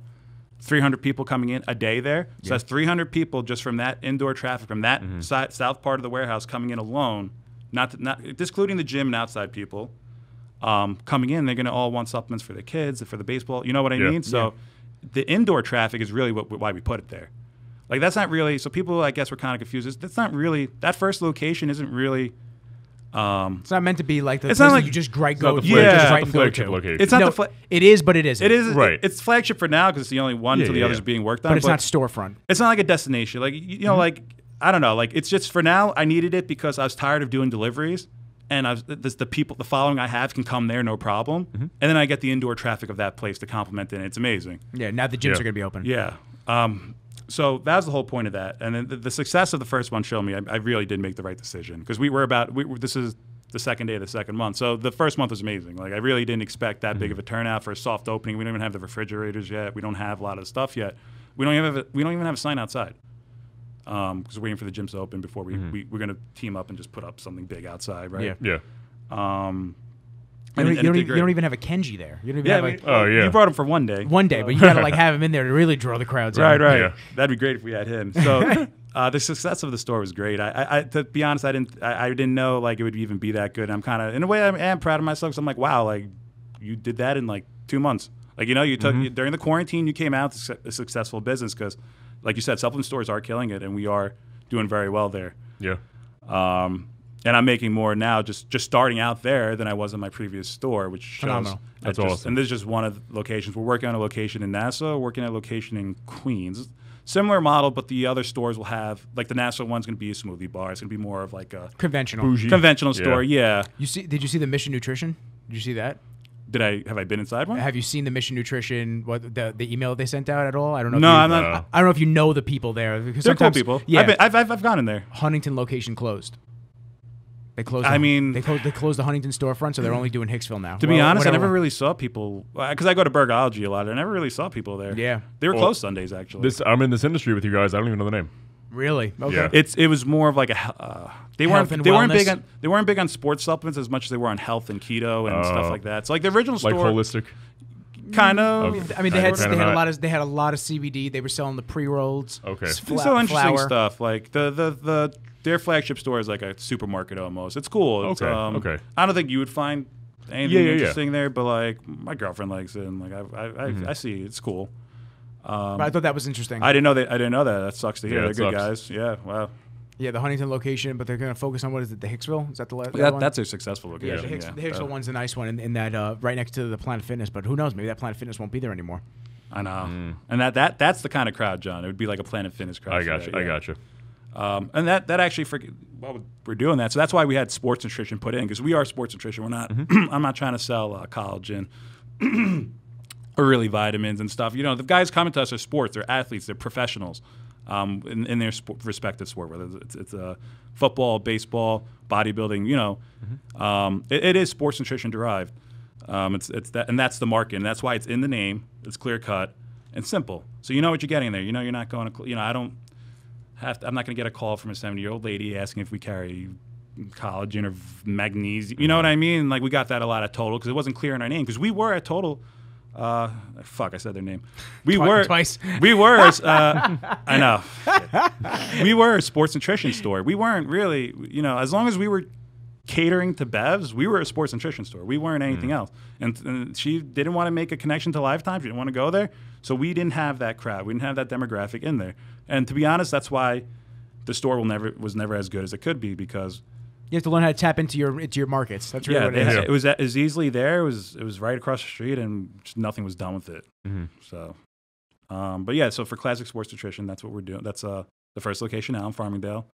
300 people coming in a day there. So that's 300 people just from that indoor traffic from that si- south part of the warehouse coming in alone. Not not excluding the gym and outside people. Um, coming in, they're going to all want supplements for the kids, for the baseball. You know what I Yeah. mean? So the indoor traffic is really what, why we put it there. Like that's not really. So people, I guess, were kind of confused. It's- That's not really. That first location isn't really. Um, It's not meant to be like the It's place not like- you just right go not the you flag- just it's not right the and go flagship location. it's not no, the. Fla- it is, but it isn't. it is Right. It's flagship for now because it's the only one Yeah, until the yeah, others are being worked on. but it's not storefront. It's not like a destination. Like you you Mm-hmm. know, like I don't know. Like it's just for now. I needed it because I was tired of doing deliveries, and I was this, the people, the following I have can come there no problem, Mm-hmm. and then I get the indoor traffic of that place to complement it. And it's amazing. Yeah, now the gyms Yeah. are going to be open. Yeah. Um, so that was the whole point of that, and then the, the success of the first one showed me I, I really did make the right decision because we were about we, this is the second day of the second month. So the first month was amazing. Like I really didn't expect that big of a turnout for a soft opening. We don't even have the refrigerators yet. We don't have a lot of stuff yet. We don't even have a, we don't even have a sign outside because we're waiting for the gyms to open before we, we we're gonna team up and just put up something big outside, right? Yeah. Yeah. Um, You don't, and- you, don't even, you don't even have a Kenji there. You don't even Yeah, have we- like Oh, yeah. You brought him for one day. one day, but you got to like have him in there to really draw the crowds. in. Right, right. Yeah. That'd be great if we had him. So uh, the success of the store was great. I, I, I to be honest, I didn't, I, I didn't know like it would even be that good. I'm kind of, in a way, I am proud of myself. Cause I'm like, wow, like you did that in like two months. Like you know, you took you, during the quarantine, you came out to a successful business because, like you said, supplement stores are killing it, and we are doing very well there. Yeah. Um, and I'm making more now, just just starting out there than I was in my previous store, which shows. Phenomenal. That's That's just, awesome. And this is just one of the locations. We're working on a location in Nassau, working at a location in Queens. Similar model, but the other stores will have like the Nassau one's going to be a smoothie bar. It's going to be more of like a Conventional. Bougie. conventional Yeah. store. Yeah. You see? Did you see the Mission Nutrition? Did you see that? Did I have I been inside one? Have you seen the Mission Nutrition? What the the email they sent out at all? I don't know. No, if you, I'm not. Uh, I don't know if you know the people there. Because They're cool people. Yeah, I've, been, I've, I've, I've gone in there. Huntington location closed. They closed. I the- mean- they closed. They closed the Huntington storefront, so they're only doing Hicksville now. To be Well, honest, I never really saw people because I go to Burgerology a lot. I never really saw people there. Yeah. They were Well, closed Sundays actually. This I'm in this industry with you guys. I don't even know the name. Really? Okay. Yeah. It's it was more of like a uh, they Health weren't and they weren't big on they weren't big on sports supplements as much as they were on health and keto and stuff Oh. like that. So like the original store. Like store, holistic. kind of. Okay. I mean, they had they had a lot of they had a lot of CBD. They were selling the pre rolls. Okay. It's so interesting stuff. Like the the the their flagship store is like a supermarket almost. It's cool. It's, Okay, um, okay. I don't think you would find anything Yeah, yeah, yeah. interesting there, but like my girlfriend likes it, and like I I, I, Mm-hmm. I see it's cool. But I thought that was interesting. I didn't know that. I didn't know that. That sucks to hear. Yeah, They're good sucks. guys. Yeah. Wow. yeah, the Huntington location, but they're going to focus on what is it? The Hicksville? Is that the, la- the That, one? that's a successful yeah, location. the, Hicks, yeah. the Hicksville Uh, one's a nice one in, in that uh, right next to the Planet Fitness. But who knows? Maybe that Planet Fitness won't be there anymore. I know. Mm. And that, that that's the kind of crowd, John. It would be like a Planet Fitness crowd. I for got that, you. I yeah. got you. Um, and that that actually, for, well, we're doing that. So that's why we had sports nutrition put in because we are sports nutrition. We're not. Mm-hmm. I'm not trying to sell uh, collagen really vitamins and stuff. You know, the guys coming to us are sports. They're athletes. They're professionals um, in, in their sport, respective sport, whether it's, it's uh, football, baseball, bodybuilding. You know, Mm-hmm. um, it, it is sports nutrition derived. Um, it's it's that, and that's the market, and that's why it's in the name. It's clear cut and simple. So you know what you're getting there. You know you're not going to. You know I don't have to, I'm not going to get a call from a 70 year old lady asking if we carry collagen or magnesium. You know what I mean? Like we got that a lot at Total because it wasn't clear in our name because we were at Total. Uh, fuck, I said their name. We Twi- were twice. We were. Uh, I know. we were a sports nutrition store. We weren't really. You know, as long as we were catering to Bevs, we were a sports nutrition store. We weren't anything else. And, and she didn't want to make a connection to Lifetime. She didn't want to go there. So we didn't have that crowd. We didn't have that demographic in there. And to be honest, that's why the store will never was never as good as it could be because You have to learn how to tap into your into your markets. That's really yeah, what it is. had- it was as easily there. It was it was right across the street, and just nothing was done with it. Mhm. So, um, but yeah, so for Classic Sports Nutrition, that's what we're doing. That's uh the first location now in Farmingdale.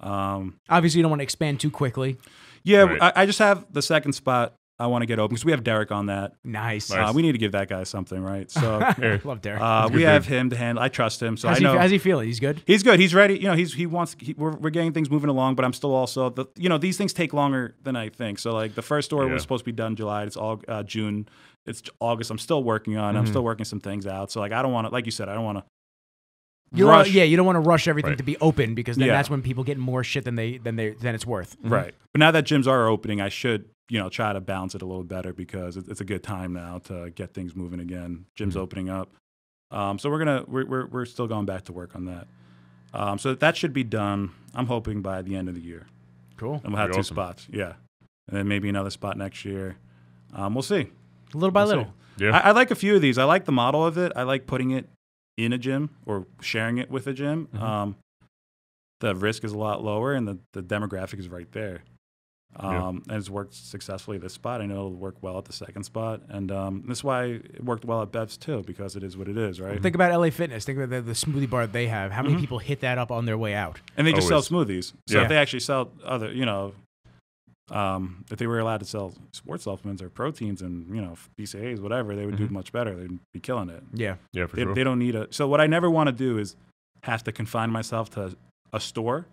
Um, Obviously, you don't want to expand too quickly. yeah, Right. I, I just have the second spot. I want to get open because we have Derek on that. Nice. Nice. Uh, we need to give that guy something, right? So Yeah. Love Derek. uh, we have dude. him to handle. I trust him, so how's, I he, know how's he feeling? He's good. he's good. He's ready. You know, he's he wants. He, we're, we're getting things moving along, but I'm still also the. You know, these things take longer than I think. So like the first store Yeah. was supposed to be done July. It's all uh, June. It's August. I'm still working on. it. I'm still working some things out. So like I don't want to. Like you said, I don't want to. You don't rush. yeah, you don't want to rush everything Right. to be open because then Yeah. that's when people get more shit than they than they than it's worth. Right. But now that gyms are opening, I should you know try to balance it a little better because it's a good time now to get things moving again. Gyms Mhm. opening up. Um, so we're gonna we're, we're we're still going back to work on that. Um, so that should be done. I'm hoping by the end of the year. Cool. And we'll have Pretty two awesome. spots. Yeah. And then maybe another spot next year. Um, we'll see. Little by We'll see. little. Yeah. I, I like a few of these. I like the model of it. I like putting it in a gym or sharing it with a gym. Mhm. Um, the risk is a lot lower and the, the demographic is right there. Yeah. Um, And it's worked successfully at this spot. I know it'll work well at the second spot. And um, that's why it worked well at Bev's too, because it is what it is, right? Think about LA Fitness. Think about the, the smoothie bar they have. How many Mhm. people hit that up on their way out? And they just Always. sell smoothies. So Yeah. if they actually sell other, you know, um, if they were allowed to sell sports supplements or proteins and you know BCAAs, whatever, they would do Mhm. much better. They'd be killing it. Yeah. yeah, for They, sure. they don't need a. So what I never want to do is have to confine myself to a store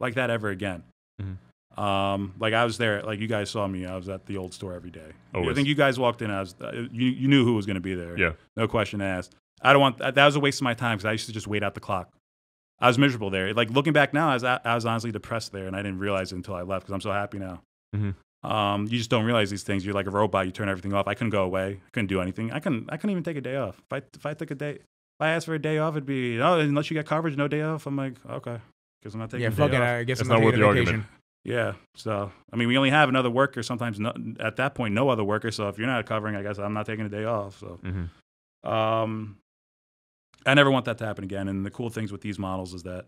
like that ever again. Mhm. Um, like I was there, like you guys saw me. I was at the old store every day. I think you guys walked in. I was. Uh, you you knew who was going to be there. Yeah. No question asked. I don't want that. That was a waste of my time because I used to just wait out the clock. I was miserable there. Like looking back now, I was I was honestly depressed there, and I didn't realize it until I left because I'm so happy now. Mhm. Um, you just don't realize these things. You're like a robot. You turn everything off. I couldn't go away. I couldn't do anything. I couldn't. I couldn't even take a day off. If I if I took a day, if I asked for a day off, it'd be oh unless you get coverage, no day off. I'm like okay, because I'm not taking Yeah, a day fuck it. off. I guess It's I'm not not worth taking a the vacation. argument. Yeah. So I mean, we only have another worker. Sometimes no, at that point, no other worker. So if you're not covering, I guess I'm not taking a day off. So Mhm. um, I never want that to happen again. And the cool things with these models is that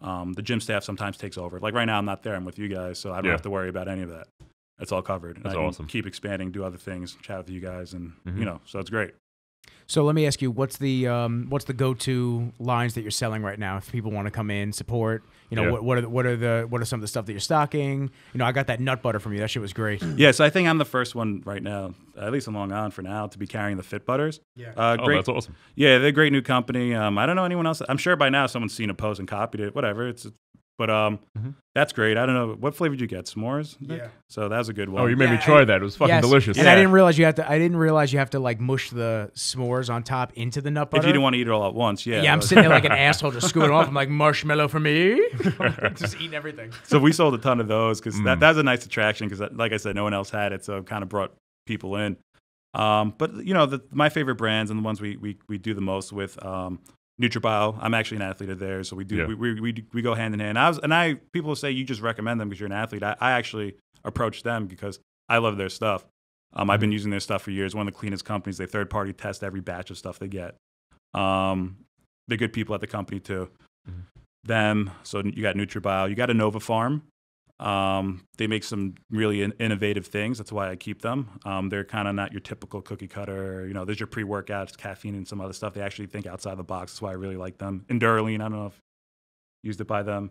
um, the gym staff sometimes takes over. Like right now, I'm not there. I'm with you guys, so I don't Yeah. have to worry about any of that. It's all covered. That's I awesome. Keep expanding, do other things, chat with you guys, and Mhm. you know, so it's great. So let me ask you, what's the um, what's the go-to lines that you're selling right now? If people want to come in, support, you know, Yeah. what, what are the, what are the what are some of the stuff that you're stocking? You know, I got that nut butter from you. That shit was great. Yeah, so I think I'm the first one right now, at least in Long Island for now, to be carrying the Fit Butters. Yeah. Uh, Oh, great. that's awesome. Yeah, they're a great new company. Um, I don't know anyone else. I'm sure by now someone's seen a post and copied it. Whatever. It's But um, Mhm. that's great. I don't know what flavor did you get? S'mores. Nick? Yeah. So that was a good one. Oh, you made me try I- that. It was fucking Yes. delicious. And I didn't realize you have to. I didn't realize you have to like mush the s'mores on top into the nut butter. if you didn't want to eat it all at once, yeah. yeah, I'm sitting there like an asshole, just screwing off. I'm like marshmallow for me, just eating everything. so we sold a ton of those because that, Mm. that was a nice attraction because, like I said, no one else had it, so it kind of brought people in. Um, but you know, the, my favorite brands and the ones we, we, we do the most with um, NutriBio. I'm actually an athlete of theirs, so we do Yeah. we, we, we, we go hand in hand. I was and I people say you just recommend them because you're an athlete. I, I actually approach them because I love their stuff. Um, I've been Mm-hmm. using their stuff for years. One of the cleanest companies. They third party test every batch of stuff they get. Um, they're good people at the company too. Mhm. Them. So you got NutriBio. You got Innovapharm. Um, they make some really in- innovative things. That's why I keep them. Um, they're kind of not your typical cookie cutter. You know, there's your pre workouts, caffeine, and some other stuff. They actually think outside the box. That's why I really like them. Enduraline. I don't know if used it by them.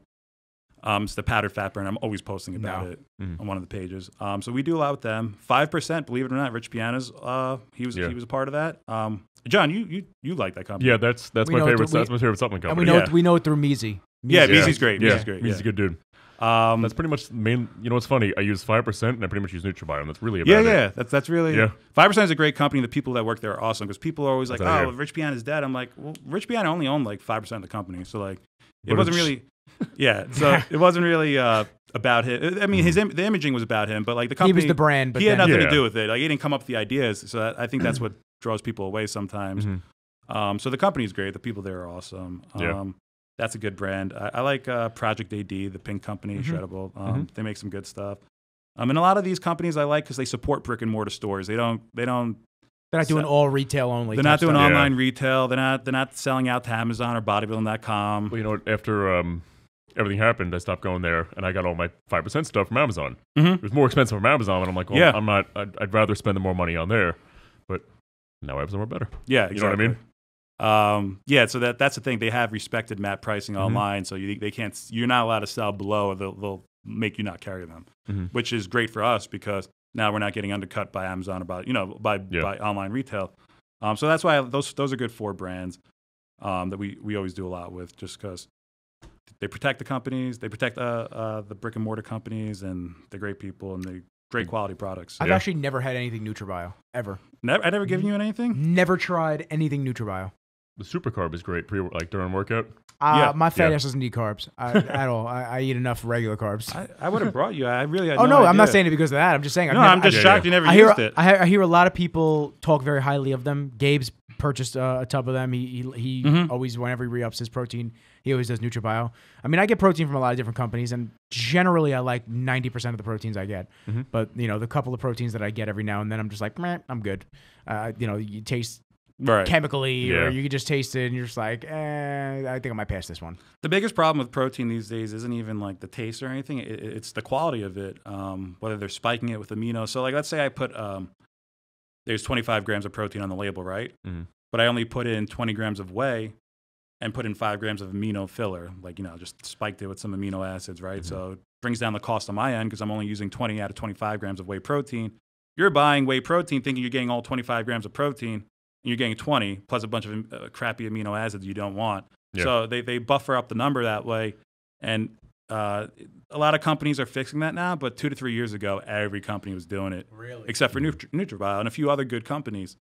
Um, it's the powdered fat burn. I'm always posting about No. it Mhm. on one of the pages. Um, so we do a lot with them. Five percent, believe it or not, Rich Piana's. Uh, he was Yeah. he was a part of that. Um, John, you you you like that company? Yeah, that's that's We my know it- favorite. we- that's my favorite supplement company. And we company. know it, we know it through Measy. Yeah, Measy. Measy's great. Yeah, Measy's great. Measy's yeah. a good dude. Um, That's pretty much the main. You know what's funny? I use five percent, and I pretty much use NutriBiome. That's really about yeah, it. yeah. That's that's really Yeah. Five percent is a great company. The people that work there are awesome because people are always like, That's what "Oh, hear. Rich Piana is dead." I'm like, "Well, Rich Piana only owned like five percent of the company, so like, it But wasn't really." Yeah, so it wasn't really uh, about him. I mean, his Im- the imaging was about him, but like the company, He was the brand, but he had then, nothing Yeah. to do with it. Like he didn't come up with the ideas. So that, I think that's what draws people away sometimes. Mhm. Um, so the company's great. The people there are awesome. Um, Yeah. That's a good brand. I, I like uh, Project AD, the pink company, Mhm. Shreddable. Um, Mhm. They make some good stuff. Um, and a lot of these companies I like because they support brick and mortar stores. They don't. They don't. they're not doing So- all retail only. They're not doing stuff. Yeah. online retail. They're not. They're not selling out to Amazon or Bodybuilding.com. Well, you know, after um, everything happened, I stopped going there, and I got all my five percent stuff from Amazon. Mhm. It was more expensive from Amazon, and I'm like, well, Yeah. I'm not. I'd, I'd rather spend the more money on there, but now I have somewhere better. Yeah, You know what I mean? Um, yeah, so that that's the thing. They have respected map pricing Mhm. online, so you, they can't. You're not allowed to sell below. Or they'll, they'll make you not carry them, Mhm. which is great for us because now we're not getting undercut by Amazon or by you know by Yeah. by online retail. Um, so that's why those those are good four brands um, that we we always do a lot with, just because they protect the companies, they protect uh, uh, the brick and mortar companies, and they're great people and the great quality products. I've Yeah. actually never had anything NutriBio ever. Never, I never given you anything. Never tried anything NutriBio. The super carb is great, pre like during workout. Uh, Yeah. my fat Yeah. ass doesn't need carbs I, at all. I, I eat enough regular carbs. I, I would have brought you. I really. Had oh no, I'm not saying it because of that. I'm just saying. I've No, never, I'm just Yeah, shocked yeah. you never I hear, used it. I, hear- a lot of people talk very highly of them. Gabe's purchased uh, a tub of them. He he, he Mhm. always whenever he re-ups his protein, he always does NutriBio. I mean, I get protein from a lot of different companies, and generally I like 90% of the proteins I get. Mhm. But you know, the couple of proteins that I get every now and then, I'm just like, Meh, I'm good. Uh, you know, you taste right. chemically, Yeah. or you can just taste it, and you're just like, eh, I think I might pass this one. The biggest problem with protein these days isn't even like the taste or anything. It, it- it's the quality of it. Um, whether they're spiking it with amino. So like, let's say I put um, there's 25 grams of protein on the label, right? Mhm. But I only put in 20 grams of whey and put in five grams of amino filler. Like you know, just spiked it with some amino acids, right? Mhm. So it brings down the cost on my end because I'm only using 20 out of 25 grams of whey protein. You're buying whey protein thinking you're getting all 25 grams of protein, and you're getting 20 plus a bunch of uh, crappy amino acids you don't want. Yeah. So they, they buffer up the number that way. And uh, a lot of companies are fixing that now, but two to three years ago, every company was doing it, Really? except for Nutri- NutriBio and a few other good companies.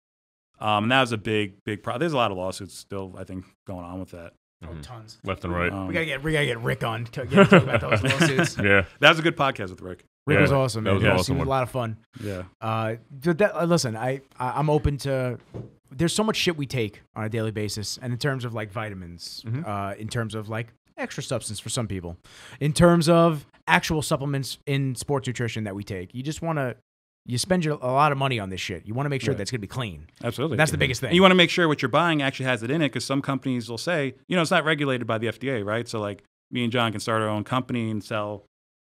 Um, and that was a big, big problem. There's a lot of lawsuits still, I think, going on with that. Mhm. tons. Left and right. Um, We gotta get we gotta get Rick on to get talk about those lawsuits. yeah. that was a good podcast with Rick. Rick Yeah, was awesome. that man. was He an he awesome was a lot of fun. Yeah. Uh, that, uh, listen, I, I I'm open to. There's so much shit we take on a daily basis, and in terms of like vitamins, Mhm. uh, in terms of like extra substance for some people, in terms of actual supplements in sports nutrition that we take, you just want to. You spend your, a lot of money on this shit. You want to make sure Right. that's going to be clean. Absolutely. That's the biggest thing. And you want to make sure what you're buying actually has it in it because some companies will say, you know, it's not regulated by the FDA, right? So, like, me and John can start our own company and sell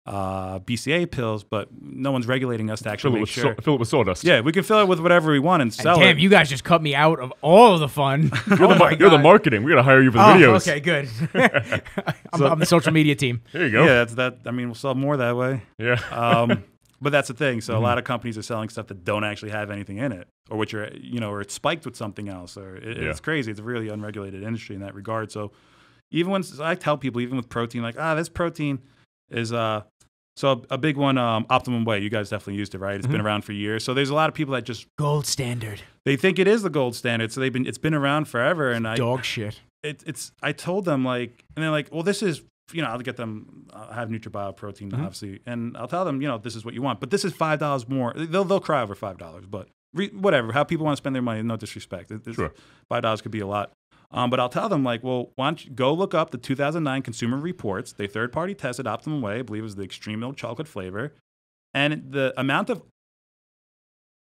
uh, BCA pills, but no one's regulating us to Fill actually it make with sure. sa- fill it with sawdust. Yeah, we can fill it with whatever we want and And sell damn, it. you guys just cut me out of all of the fun. You're, oh the, you're the marketing. We gotta hire you for the Oh, videos. okay, good. I'm, So- I'm the social media team. There you go. Yeah, that's that. I mean, we'll sell more that way. Yeah. Um, but that's the thing. So Mhm. a lot of companies are selling stuff that don't actually have anything in it, or which are you know, or it's spiked with something else, or it, Yeah. it's crazy. It's a really unregulated industry in that regard. So even when I tell people, even with protein, like ah, this protein is uh. So a, big one, um, Optimum Whey. You guys definitely used it, right? It's been around for years. So there's a lot of people that just Gold standard. they think it is the gold standard. So they've been it's been around forever. And I Dog shit. it, it's I told them like, and they're like, well, this is you know I'll get them I'll have NutriBio protein obviously, and I'll tell them you know this is what you want, but this is five dollars more. They'll they'll cry over five dollars, but re, whatever. How people want to spend their money, no disrespect. It- it's- Sure. Five dollars could be a lot. Um, but I'll tell them like, well, why don't you go look up the 2009 Consumer Reports? They third party tested Optimum Whey, I believe it was the extreme milk chocolate flavor, and the amount of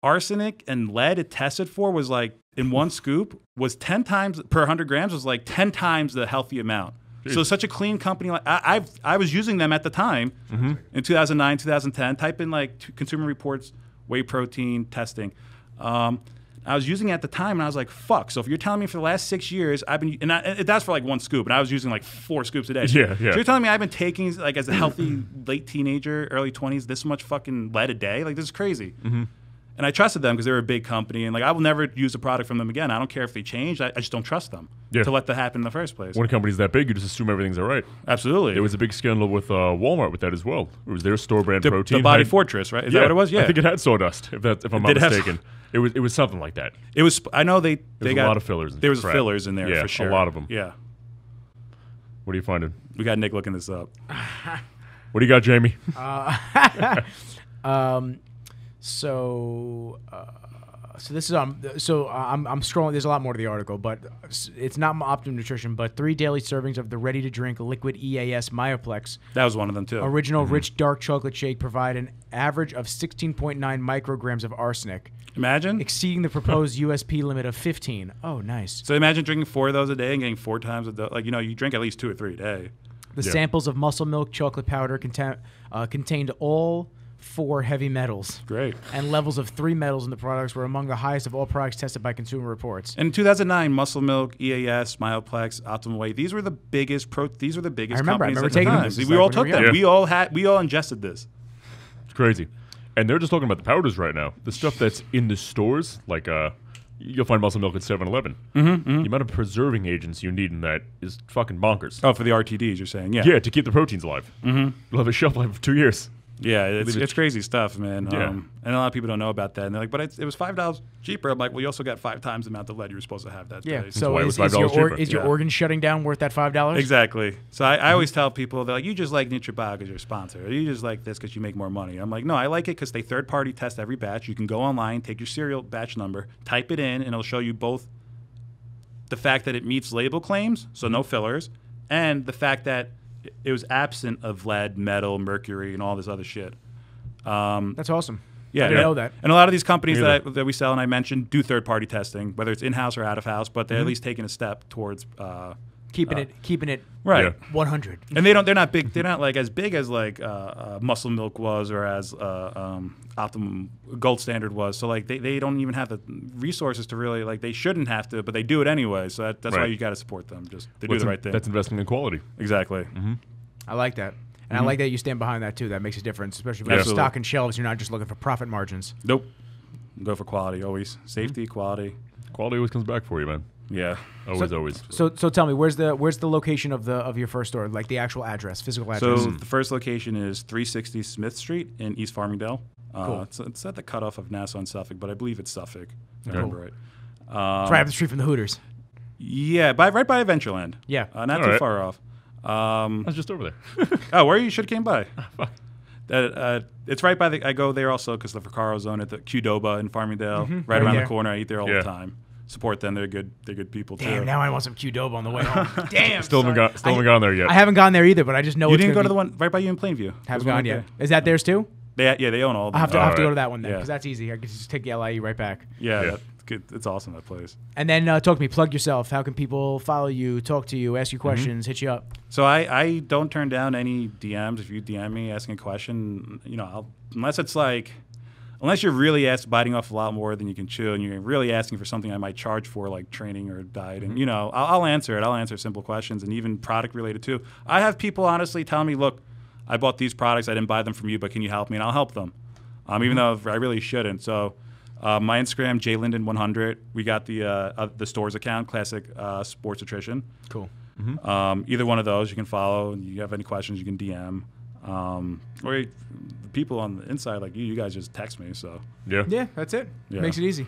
arsenic and lead it tested for was like in one scoop was 10 times per 100 grams was like 10 times the healthy amount. So such a clean company like I, I've, I was using them at the time in 2009 2010 type in like consumer reports whey protein testing. Um, I was using it at the time, and I was like, "Fuck!" So if you're telling me for the last six years, I've been, and, I, and that's for like one scoop, and I was using like four scoops a day. Yeah, yeah. So you're telling me I've been taking like as a healthy late teenager, early 20s, this much fucking lead a day? Like this is crazy. Mm-hmm. And I trusted them because they were a big company, and like I will never use a product from them again. I don't care if they change. I, I just don't trust them Yeah. to let that happen in the first place. When a company's that big, you just assume everything's all right. Absolutely. There was a big scandal with uh, Walmart with that as well. It was their store brand the, protein. the Body had- Fortress, right? Is that what it was? Yeah. I think it had sawdust. If that, if I'm not did mistaken, it was it was something like that. it was. I know they. they they a got lot of fillers. There was crap. fillers in there yeah, for sure. A lot of them. Yeah. What are you finding? We got Nick looking this up. What do you got, Jamie? Um, so, uh, so this is um, so I'm I'm scrolling. There's a lot more to the article, but it's not Optimum Nutrition, but three daily servings of the ready-to-drink liquid EAS Myoplex That was one of them too. original Mm-hmm. rich dark chocolate shake provide an average of 16.9 micrograms of arsenic, Imagine. exceeding the proposed USP limit of 15. Oh, nice. So imagine drinking four of those a day and getting four times a day. Like you know, you drink at least two or three a day. The Yeah. samples of muscle milk chocolate powder contain, uh, contained all four heavy metals. Great. and levels of three metals in the products were among the highest of all products tested by Consumer Reports. In 2009, Muscle Milk, EAS, Myoplex, Optimal Weight. These were the biggest pro. These were the biggest I remember- I companies remember at the taking them. This We like when took were them. young. We all had. We all ingested this. It's crazy. And they're just talking about the powders right now. The stuff that's in the stores, like uh, you'll find muscle milk at 7-Eleven. Mm-hmm, The amount of preserving agents you need in that is fucking bonkers. Oh, for the RTDs, you're saying? Yeah. Yeah, to keep the proteins alive. Mm-hmm. It'll have a shelf life of two years. Yeah, it's, Leave it's crazy stuff, man. Yeah. Um, and a lot of people don't know about that. And they're like, but it's, it was five dollars cheaper. I'm like, well, you also got five times the amount of lead you were supposed to have that Yeah. day. So why it is, was is, your, $5 or, cheaper. is your organ shutting down worth that five dollars? Exactly. So I, I always tell people, they're like, you just like NutriBio because you're a sponsor. Or you just like this because you make more money. I'm like, no, I like it because they third party test every batch. You can go online, take your serial batch number, type it in, and it'll show you both the fact that it meets label claims, so no fillers, and the fact that it was absent of lead, metal, mercury, and all this other shit. Um, That's awesome. yeah, I didn't know that. And a lot of these companies that. I, that we sell and I mentioned do third party testing, whether it's in house or out of house, but Mm-hmm. they're at least taking a step towards. Uh, Keeping Uh, it, keeping it right. Yeah. 100. And they don't. They're not big. They're not like as big as like uh, uh, Muscle Milk was or as uh, um, Optimum Gold Standard was. So like they, they don't even have the resources to really like they shouldn't have to, but they do it anyway. So that, that's why you got to support them. Just they What's do the in- right thing. That's investing in quality. exactly. I like that. And I like that you stand behind that too. That makes a difference, especially when Yeah. you're Absolutely. stocking shelves. You're not just looking for profit margins. Nope. Go for quality always. Safety, quality. Quality always comes back for you, man. Yeah. Always, always. So, so tell me, where's the where's the location of the of your first store? Like the actual address, physical address? So address. the first location is 360 Smith Street in East Farmingdale. Uh, Cool. it's, it's at the cutoff of Nassau and Suffolk, but I believe it's Suffolk. If I Okay. remember right. Um, It's right up the street from the Hooters. Yeah, by, right by Adventureland. Yeah. Uh, not All too right. far off. Um, I was just over there. oh, where you should have came by. That uh, it's right by the. I go there also because the Vaccaro zone at the Qdoba in Farmingdale, right Mm-hmm. Right around there. the corner. I eat there all Yeah. the time. Support them. They're good. They're good people Damn, too. now I want some Q dope on the way home. Damn. Still haven't son. got, still I, haven't gone there yet. I haven't gone there either, but I just know you it's didn't go gonna the one right by you in Plainview. There's Haven't gone yet. there. Is that theirs too? They, yeah, they own all. Of them. I'll have to, I'll have to go to that one then Yeah. because that's easy. I can just take the LIE right back. Yeah, Yeah. that's good. it's awesome that place. And then uh, talk to me. Plug yourself. How can people follow you, talk to you, ask you questions, hit you up? So I, I don't turn down any DMs. If you DM me asking a question, you know, I'll, unless it's like, unless you're really ask, biting off a lot more than you can chew, and you're really asking for something I might charge for, like training or diet and you know, I'll, I'll answer it. I'll answer simple questions and even product related too. I have people honestly tell me, look, I bought these products. I didn't buy them from you, but can you help me? And I'll help them, um, even though I really shouldn't. So. Uh, my Instagram, jlinden100. We got the uh, uh, the stores account, classic uh, sports nutrition. Cool. Um, either one of those you can follow. And you have any questions, you can DM. Um, or the people on the inside, like you, you guys just text me. So Yeah. Yeah, that's it. Yeah. Makes it easy.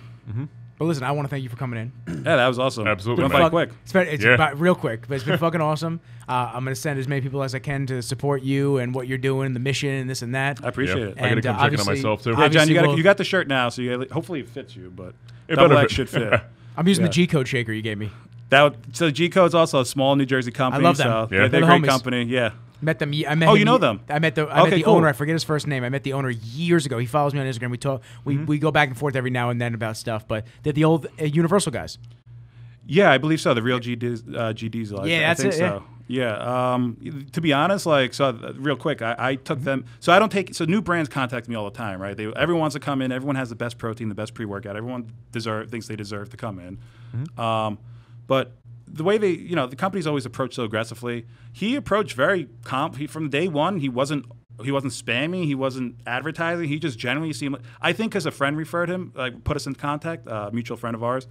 But listen, I want to thank you for coming in. yeah, that was awesome. Absolutely, Went man. by Fuck- quick. It's been, it's Yeah. about- real quick, but it's been fucking awesome. Uh, I'm gonna send as many people as I can to support you and what you're doing, the mission, and this and that. I appreciate Yeah. it. I gotta And, come uh, check it out myself too. Yeah, Yeah, John, you got we'll- you got the shirt now, so you hopefully it fits you. But It double better X should fit. I'm using Yeah. the G code shaker you gave me. that so G Code's also a small New Jersey company. I love them. So Yeah. they're, They're they're the a great homies. company. Yeah. Met them. I met Oh, him you know them? I met the. I met the cool. owner. I forget his first name. I met the owner years ago. He follows me on Instagram. We talk. We, Mm-hmm. we go back and forth every now and then about stuff. But they're the old uh, Universal guys. Yeah, I believe so. The real GD, uh, G Diesel. I, Yeah, I that's think it, yeah. so. Yeah. Um, to be honest, like so, uh, real quick, I, I Mm-hmm. took them. So I don't take. So new brands contact me all the time, right? They everyone wants to come in. Everyone has the best protein, the best pre workout. Everyone deserve thinks they deserve to come in. Mm-hmm. Um, but the way they, you know, the companies always approach so aggressively. He approached very comp. He from day one, he wasn't. He wasn't spamming. He wasn't advertising. He just genuinely seemed. I think because a friend referred him, like put us in contact, a mutual friend of ours.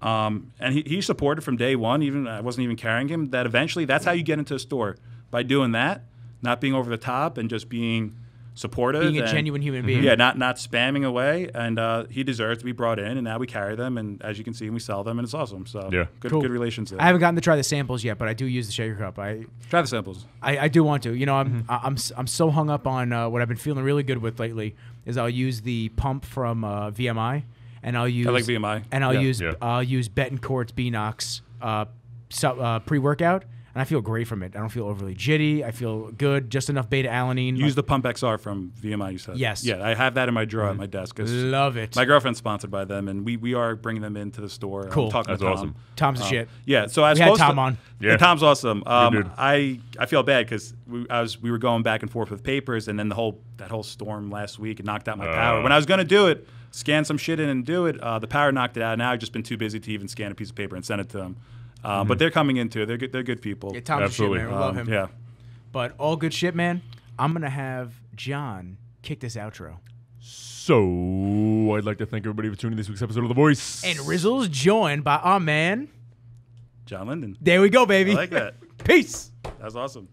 Um, and he, he supported from day one, even I wasn't even carrying him, that eventually that's how you get into a store. By doing that, not being over the top and just being supportive. Being a and- genuine human being. Yeah, not not spamming away. And uh, he deserves to be brought in, and now we carry them, and as you can see, we sell them, and it's awesome. So Yeah. good, Cool. good relations there. I haven't gotten to try the samples yet, but I do use the shaker cup. I Try the samples. I, I do want to. You know, I'm Mm-hmm. I- I'm s- I'm so hung up on uh, what I've been feeling really good with lately is I'll use the pump from uh, VMI, and I'll use I like VMI. and I'll Yeah. use Yeah. I'll use Betancourt's Bullnox uh, su- uh, pre workout, and I feel great from it. I don't feel overly jitty. I feel good. Just enough beta alanine. Use the Pump XR from VMI. You said Yes. Yeah, I have that in my drawer at my desk. 'cause love it. My girlfriend's sponsored by them, and we, we are bringing them into the store. I'm Cool. talking That's to Tom. awesome. Tom's a Um, shit. Yeah, so I We had Tom to, on. Yeah. Tom's awesome. Um, dude. I I feel bad because we I was we were going back and forth with papers, and then the whole that whole storm last week knocked out my power. Uh. When I was going to do it, scan some shit in and do it, uh, the power knocked it out. Now I've just been too busy to even scan a piece of paper and send it to them. Um, But they're coming into it. They're good. They're good people. Yeah, Tom's Absolutely. a shit man. We love Um, him. Yeah. But all good shit, man. I'm gonna have John kick this outro. So I'd like to thank everybody for tuning in this week's episode of The Voice. And Rizzle's joined by our man. Jon Linden. There we go, baby. I like that. Peace. That's awesome.